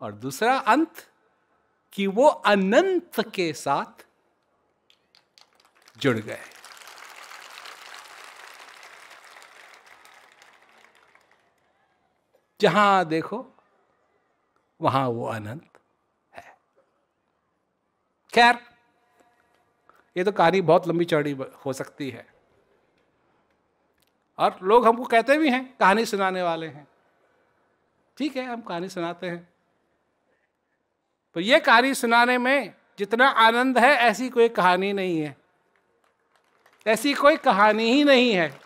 और दूसरा अंत कि वो अनंत के साथ जुड़ गए। जहाँ देखो, वहाँ वो अनंत। खैर, ये तो कहानी बहुत लंबी चौड़ी हो सकती है। और लोग हमको कहते भी हैं, कहानी सुनाने वाले हैं। ठीक है, हम कहानी सुनाते हैं। तो ये कहानी सुनाने में जितना आनंद है, ऐसी कोई कहानी नहीं है। ऐसी कोई कहानी ही नहीं है।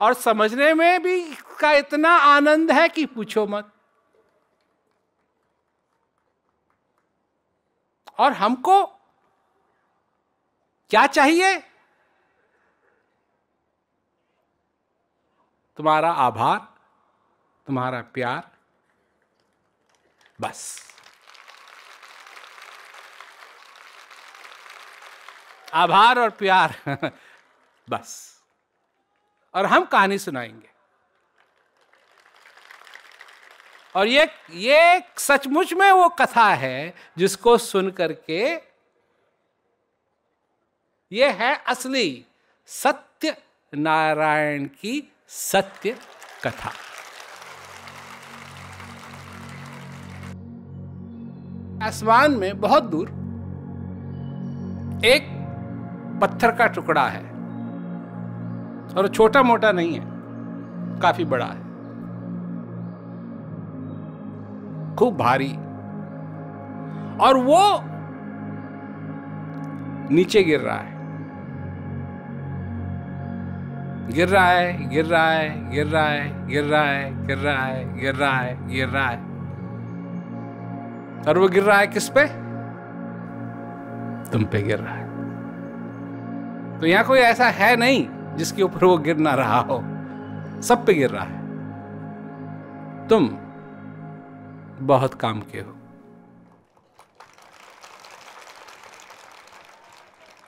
और समझने में भी का इतना आनंद है कि पूछो मत। और हमको क्या चाहिए? तुम्हारा आभार, तुम्हारा प्यार, बस। आभार और प्यार, बस। और हम कहानी सुनाएँगे। और ये ये सचमुच में वो कथा है जिसको सुन करके ये है असली सत्य नारायण की सत्य कथा। आसमान में बहुत दूर एक पत्थर का टुकड़ा है और छोटा मोटा नहीं है, काफ़ी बड़ा है। खूब भारी और वो नीचे गिर रहा है गिर रहा है गिर रहा है गिर रहा है गिर रहा है गिर रहा है गिर रहा है गिर रहा है और वो गिर रहा है किस पे तुम पे गिर रहा है तो यहाँ कोई ऐसा है नहीं जिसके ऊपर वो गिर ना रहा हो सब पे गिर रहा है तुम बहुत काम के हो।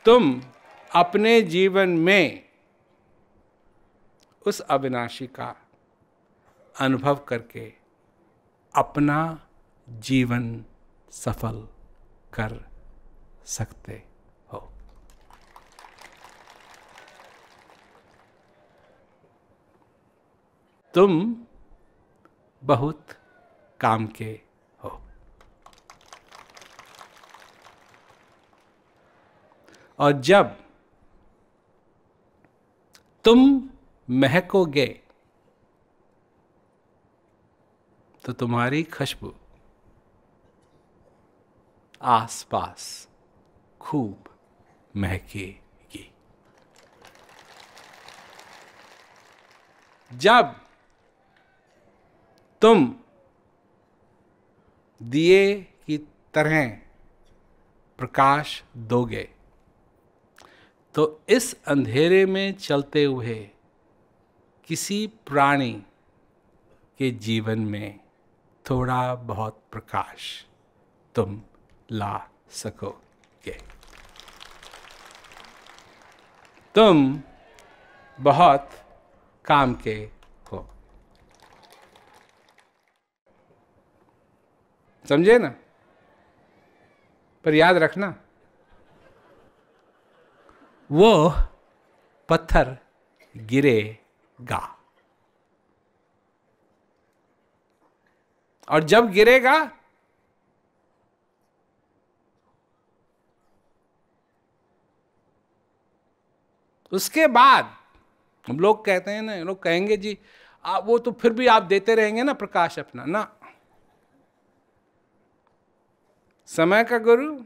तुम अपने जीवन में उस अविनाशी का अनुभव करके अपना जीवन सफल कर सकते हो। तुम बहुत काम के हो। और जब तुम महकोगे तो तुम्हारी खुशबू आसपास खूब महकेगी। जब तुम दिए की तरह प्रकाश दोगे। तो इस अंधेरे में चलते हुए किसी प्राणी के जीवन में थोड़ा बहुत प्रकाश तुम ला सकोगे। तुम बहुत काम के हो। समझे ना? पर याद रखना। वो पत्थर गिरेगा। और जब गिरेगा, उसके बाद, हम लोग कहते हैं ना लोग कहेंगे जी आप वो तो फिर भी आप देते रहेंगे ना प्रकाश अपना, ना? समय का गुरु,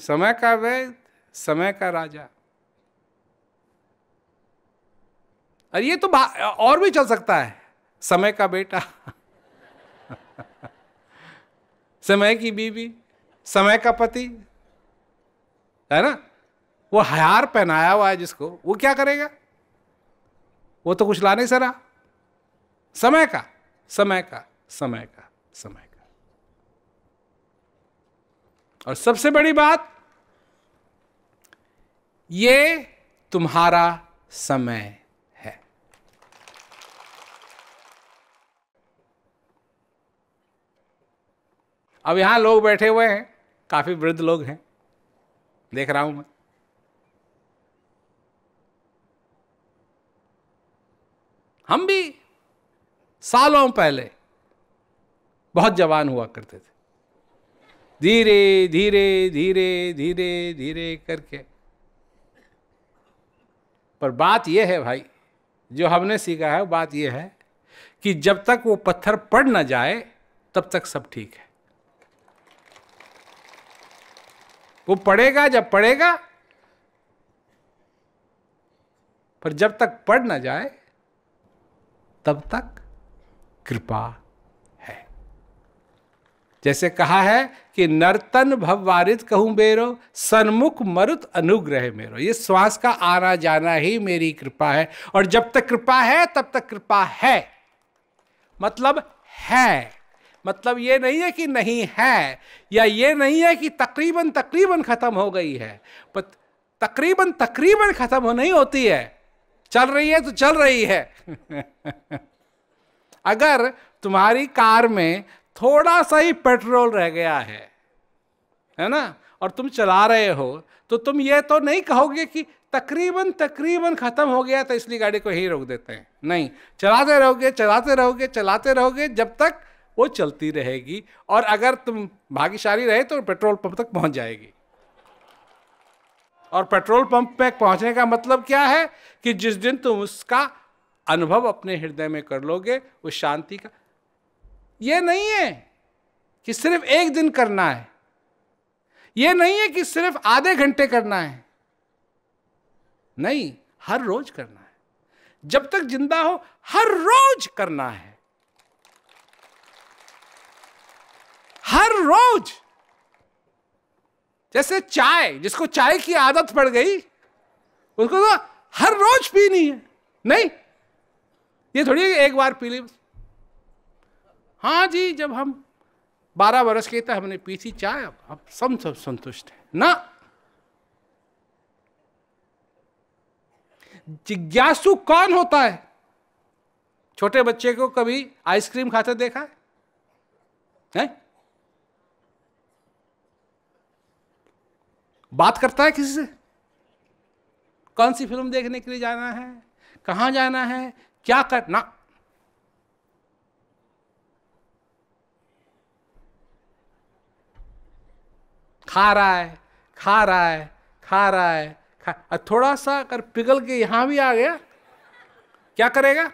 समय का वैद समय का राजा। और ये तो और भी चल सकता है। समय का बेटा, समय की बीवी, समय का पति, है ना? वो हार पहनाया हुआ है जिसको, वो क्या करेगा? वो तो कुछ ला नहीं सरा समय का समय का समय का, समय का और सबसे बड़ी बात, ये तुम्हारा समय है। अब यहाँ लोग बैठे हुए हैं, काफ़ी वृद्ध लोग हैं, देख रहा हूँ मैं। हम भी सालों पहले बहुत जवान हुआ करते थे। धीरे धीरे धीरे धीरे धीरे करके। पर बात यह है भाई, जो हमने सीखा है बात यह है कि जब तक वो पत्थर पड़ ना जाए, तब तक सब ठीक है। वो पड़ेगा जब पड़ेगा, पर जब तक पड़ ना जाए, तब तक कृपा जैसे कहा है कि नर्तन भववारित कहूँ बेरो, सन्मुख मरुत अनुग्रह मेरो। ये श्वास का आना जाना ही मेरी कृपा है। और जब तक कृपा है, तब तक कृपा है। मतलब है। मतलब ये नहीं है कि नहीं है, या ये नहीं है कि तकरीबन तकरीबन खत्म हो गई है। पर तकरीबन तकरीबन खत्म हो नहीं होती है। चल रही है तो चल रही है। अगर तुम्हारी कार में थोड़ा सा ही पेट्रोल रह गया है है ना? और तुम चला रहे हो तो तुम ये तो नहीं कहोगे कि तकरीबन तकरीबन खत्म हो गया तो इसलिए गाड़ी को ही रोक देते हैं। नहीं, चलाते रहोगे चलाते रहोगे चलाते रहोगे, जब तक वो चलती रहेगी, और अगर तुम भाग्यशाली रहे तो पेट्रोल पंप तक पहुँच जाएगी। और पेट्रोल पंप पे पहुँचने का मतलब क्या है? कि जिस दिन तुम उसका अनुभव अपने हृदय में कर लोगे, उस शांति का ये नहीं है कि सिर्फ़ एक दिन करना है। ये नहीं है कि सिर्फ़ आधे घंटे करना है। नहीं, हर रोज करना है। जब तक ज़िंदा हो, हर रोज करना है। हर रोज। जैसे चाय, जिसको चाय की आदत पड़ गई, उसको तो हर रोज पीनी है। नहीं, ये थोड़ी एक बार पी ली। हाँ जी जब हम बारह बरस के थे हमने पी थी चाय अब सब सब संतुष्ट है। ना? जिज्ञासु कौन होता है? छोटे बच्चे को कभी आइसक्रीम खाते देखा है, है? बात करता है किसी से? कौन सी फ़िल्म देखने के लिए जाना है? कहाँ जाना है? क्या करना खा रहा है, खा रहा है, खा रहा है, खा थोड़ा सा अगर पिघल के यहाँ भी आ गया, क्या करेगा?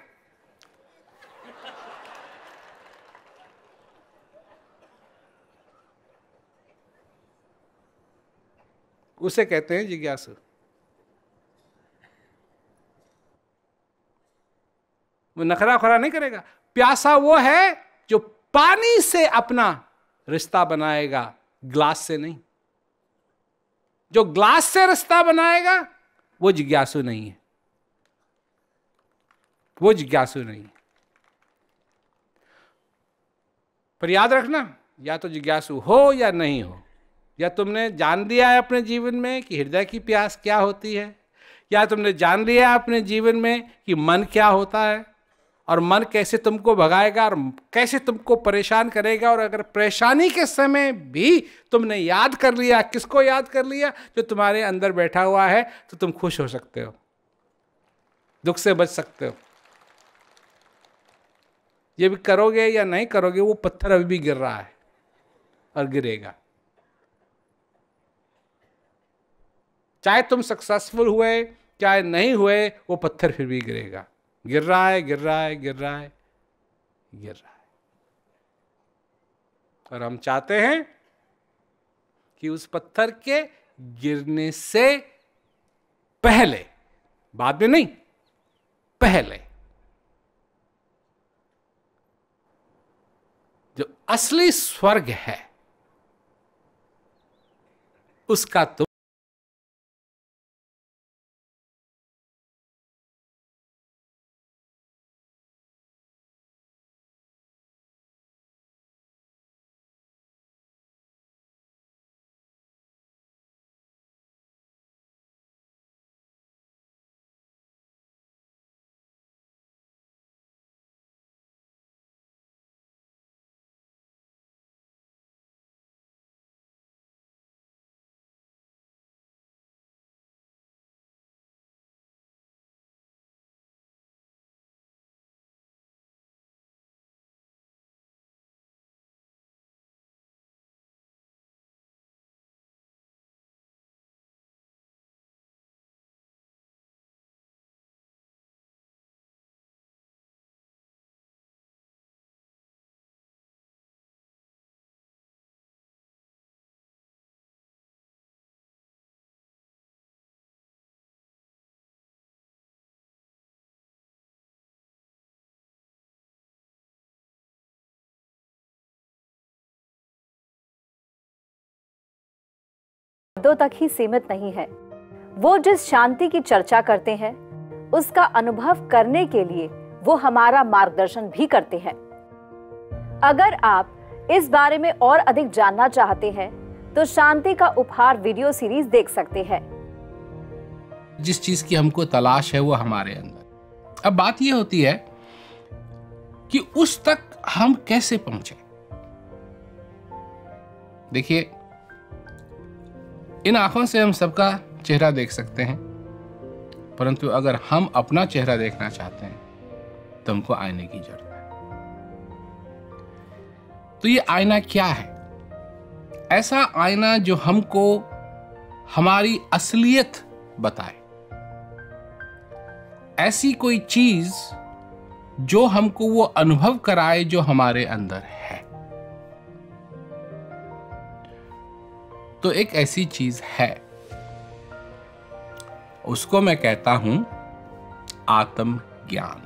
उसे कहते हैं जिज्ञासु। वो नखरा खरा नहीं करेगा। प्यासा वो है जो पानी से अपना रिश्ता बनाएगा। ग्लास से नहीं। जो ग्लास से रिश्ता बनाएगा, वो जिज्ञासु नहीं है। वो जिज्ञासु नहीं। है पर याद रखना, या तो जिज्ञासु हो या नहीं हो, या तुमने जान लिया है अपने जीवन में कि हृदय की प्यास क्या होती है, या तुमने जान लिया है अपने जीवन में कि मन क्या होता है और मन कैसे तुमको भगाएगा और कैसे तुमको परेशान करेगा और अगर परेशानी के समय भी तुमने याद कर लिया, किसको याद कर लिया? जो तुम्हारे अंदर बैठा हुआ है तो तुम खुश हो सकते हो। दुख से बच सकते हो। ये भी करोगे या नहीं करोगे, वो पत्थर अभी भी गिर रहा है और गिरेगा। चाहे तुम सक्सेसफुल हुए, चाहे नहीं हुए, वो पत्थर फिर भी गिरेगा। गिर रहा है, गिर रहा है, गिर रहा है, गिर रहा है। और हम चाहते हैं कि उस पत्थर के गिरने से पहले, बाद में नहीं, पहले, जो असली स्वर्ग है, उसका तुम शब्दों तक ही सीमित नहीं है। वो जिस शांति की चर्चा करते हैं, उसका अनुभव करने के लिए वो हमारा मार्गदर्शन भी करते हैं। अगर आप इस बारे में और अधिक जानना चाहते हैं तो शांति का उपहार वीडियो सीरीज़ देख सकते हैं। जिस चीज़ की हमको तलाश है, वो हमारे अंदर। अब बात ये होती है कि उस तक हम कैसे पहुँचे? देखिए इन आँखों से हम सबका चेहरा देख सकते हैं। परंतु अगर हम अपना चेहरा देखना चाहते हैं तो हमको आईने की ज़रूरत है। तो ये आईना क्या है? ऐसा आईना जो हमको हमारी असलियत बताए। ऐसी कोई चीज़ जो हमको वो अनुभव कराए जो हमारे अंदर है। तो एक ऐसी चीज़ है। उसको मैं कहता हूँ आत्म ज्ञान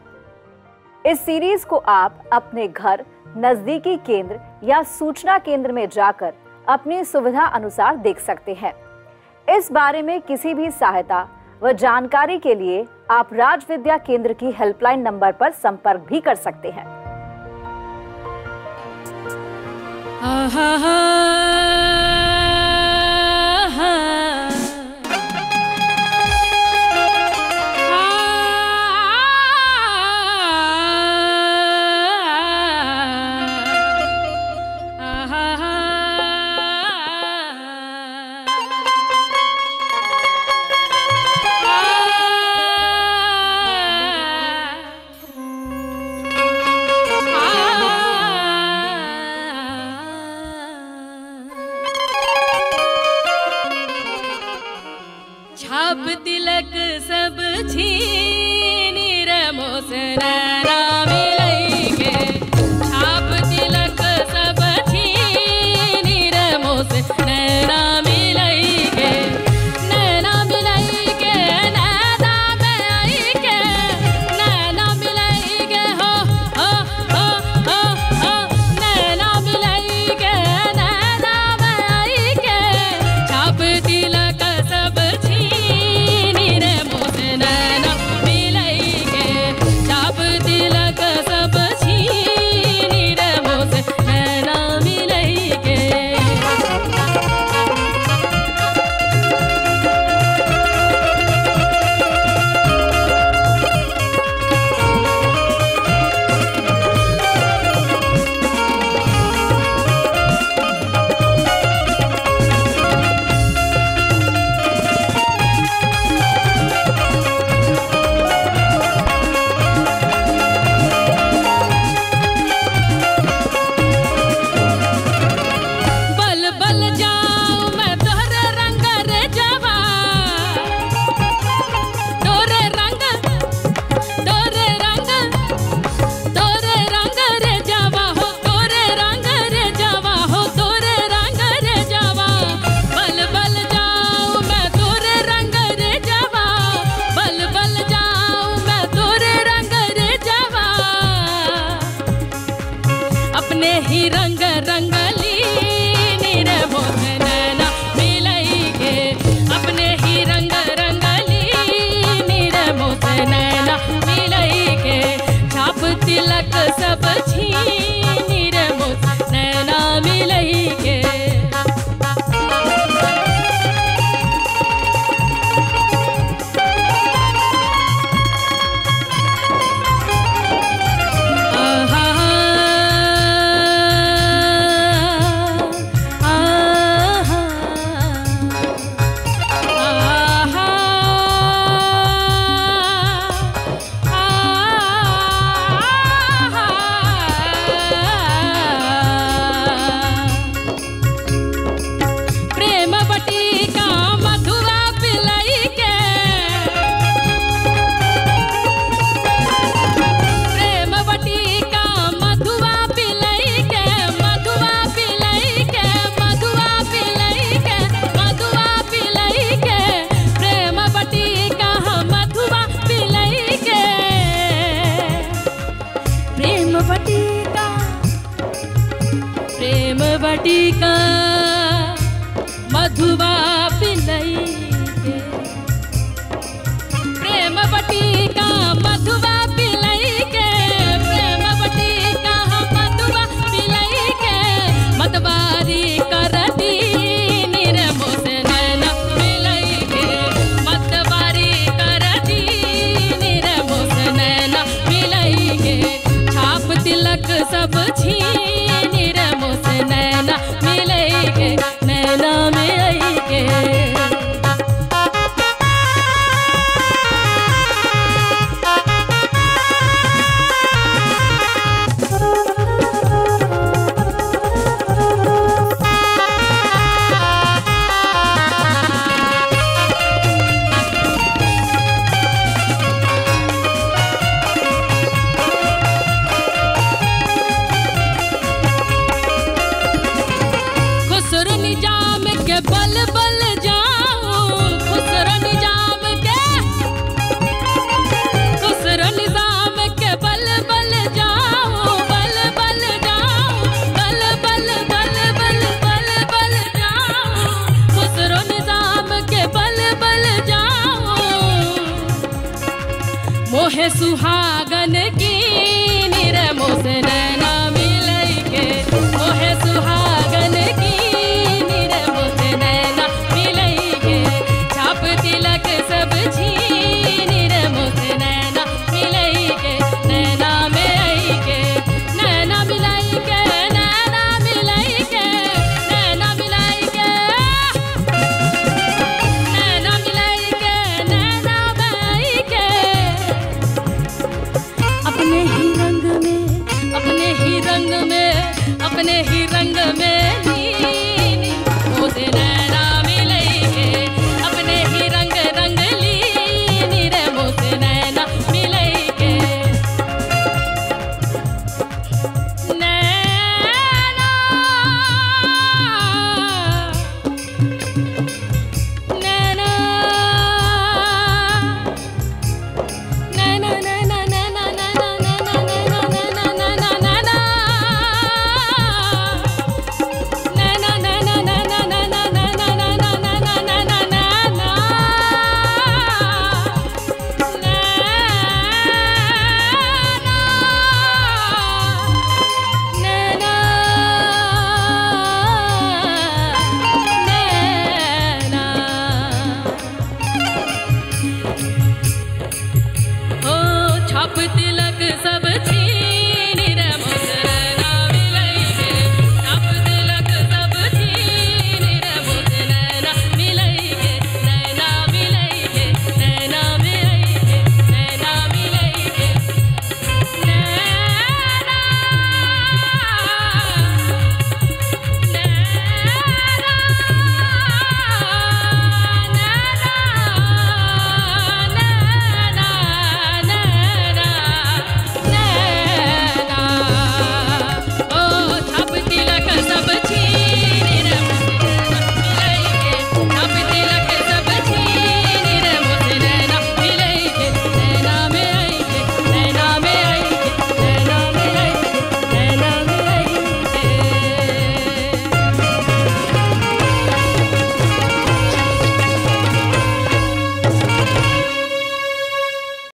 इस सीरीज़ को आप अपने घर नजदीकी केंद्र या सूचना केंद्र में जाकर अपनी सुविधा अनुसार देख सकते हैं। इस बारे में किसी भी सहायता व जानकारी के लिए आप राज विद्या केंद्र की हेल्पलाइन नंबर पर संपर्क भी कर सकते हैं। आहा, आहा, तलक सीर भोस न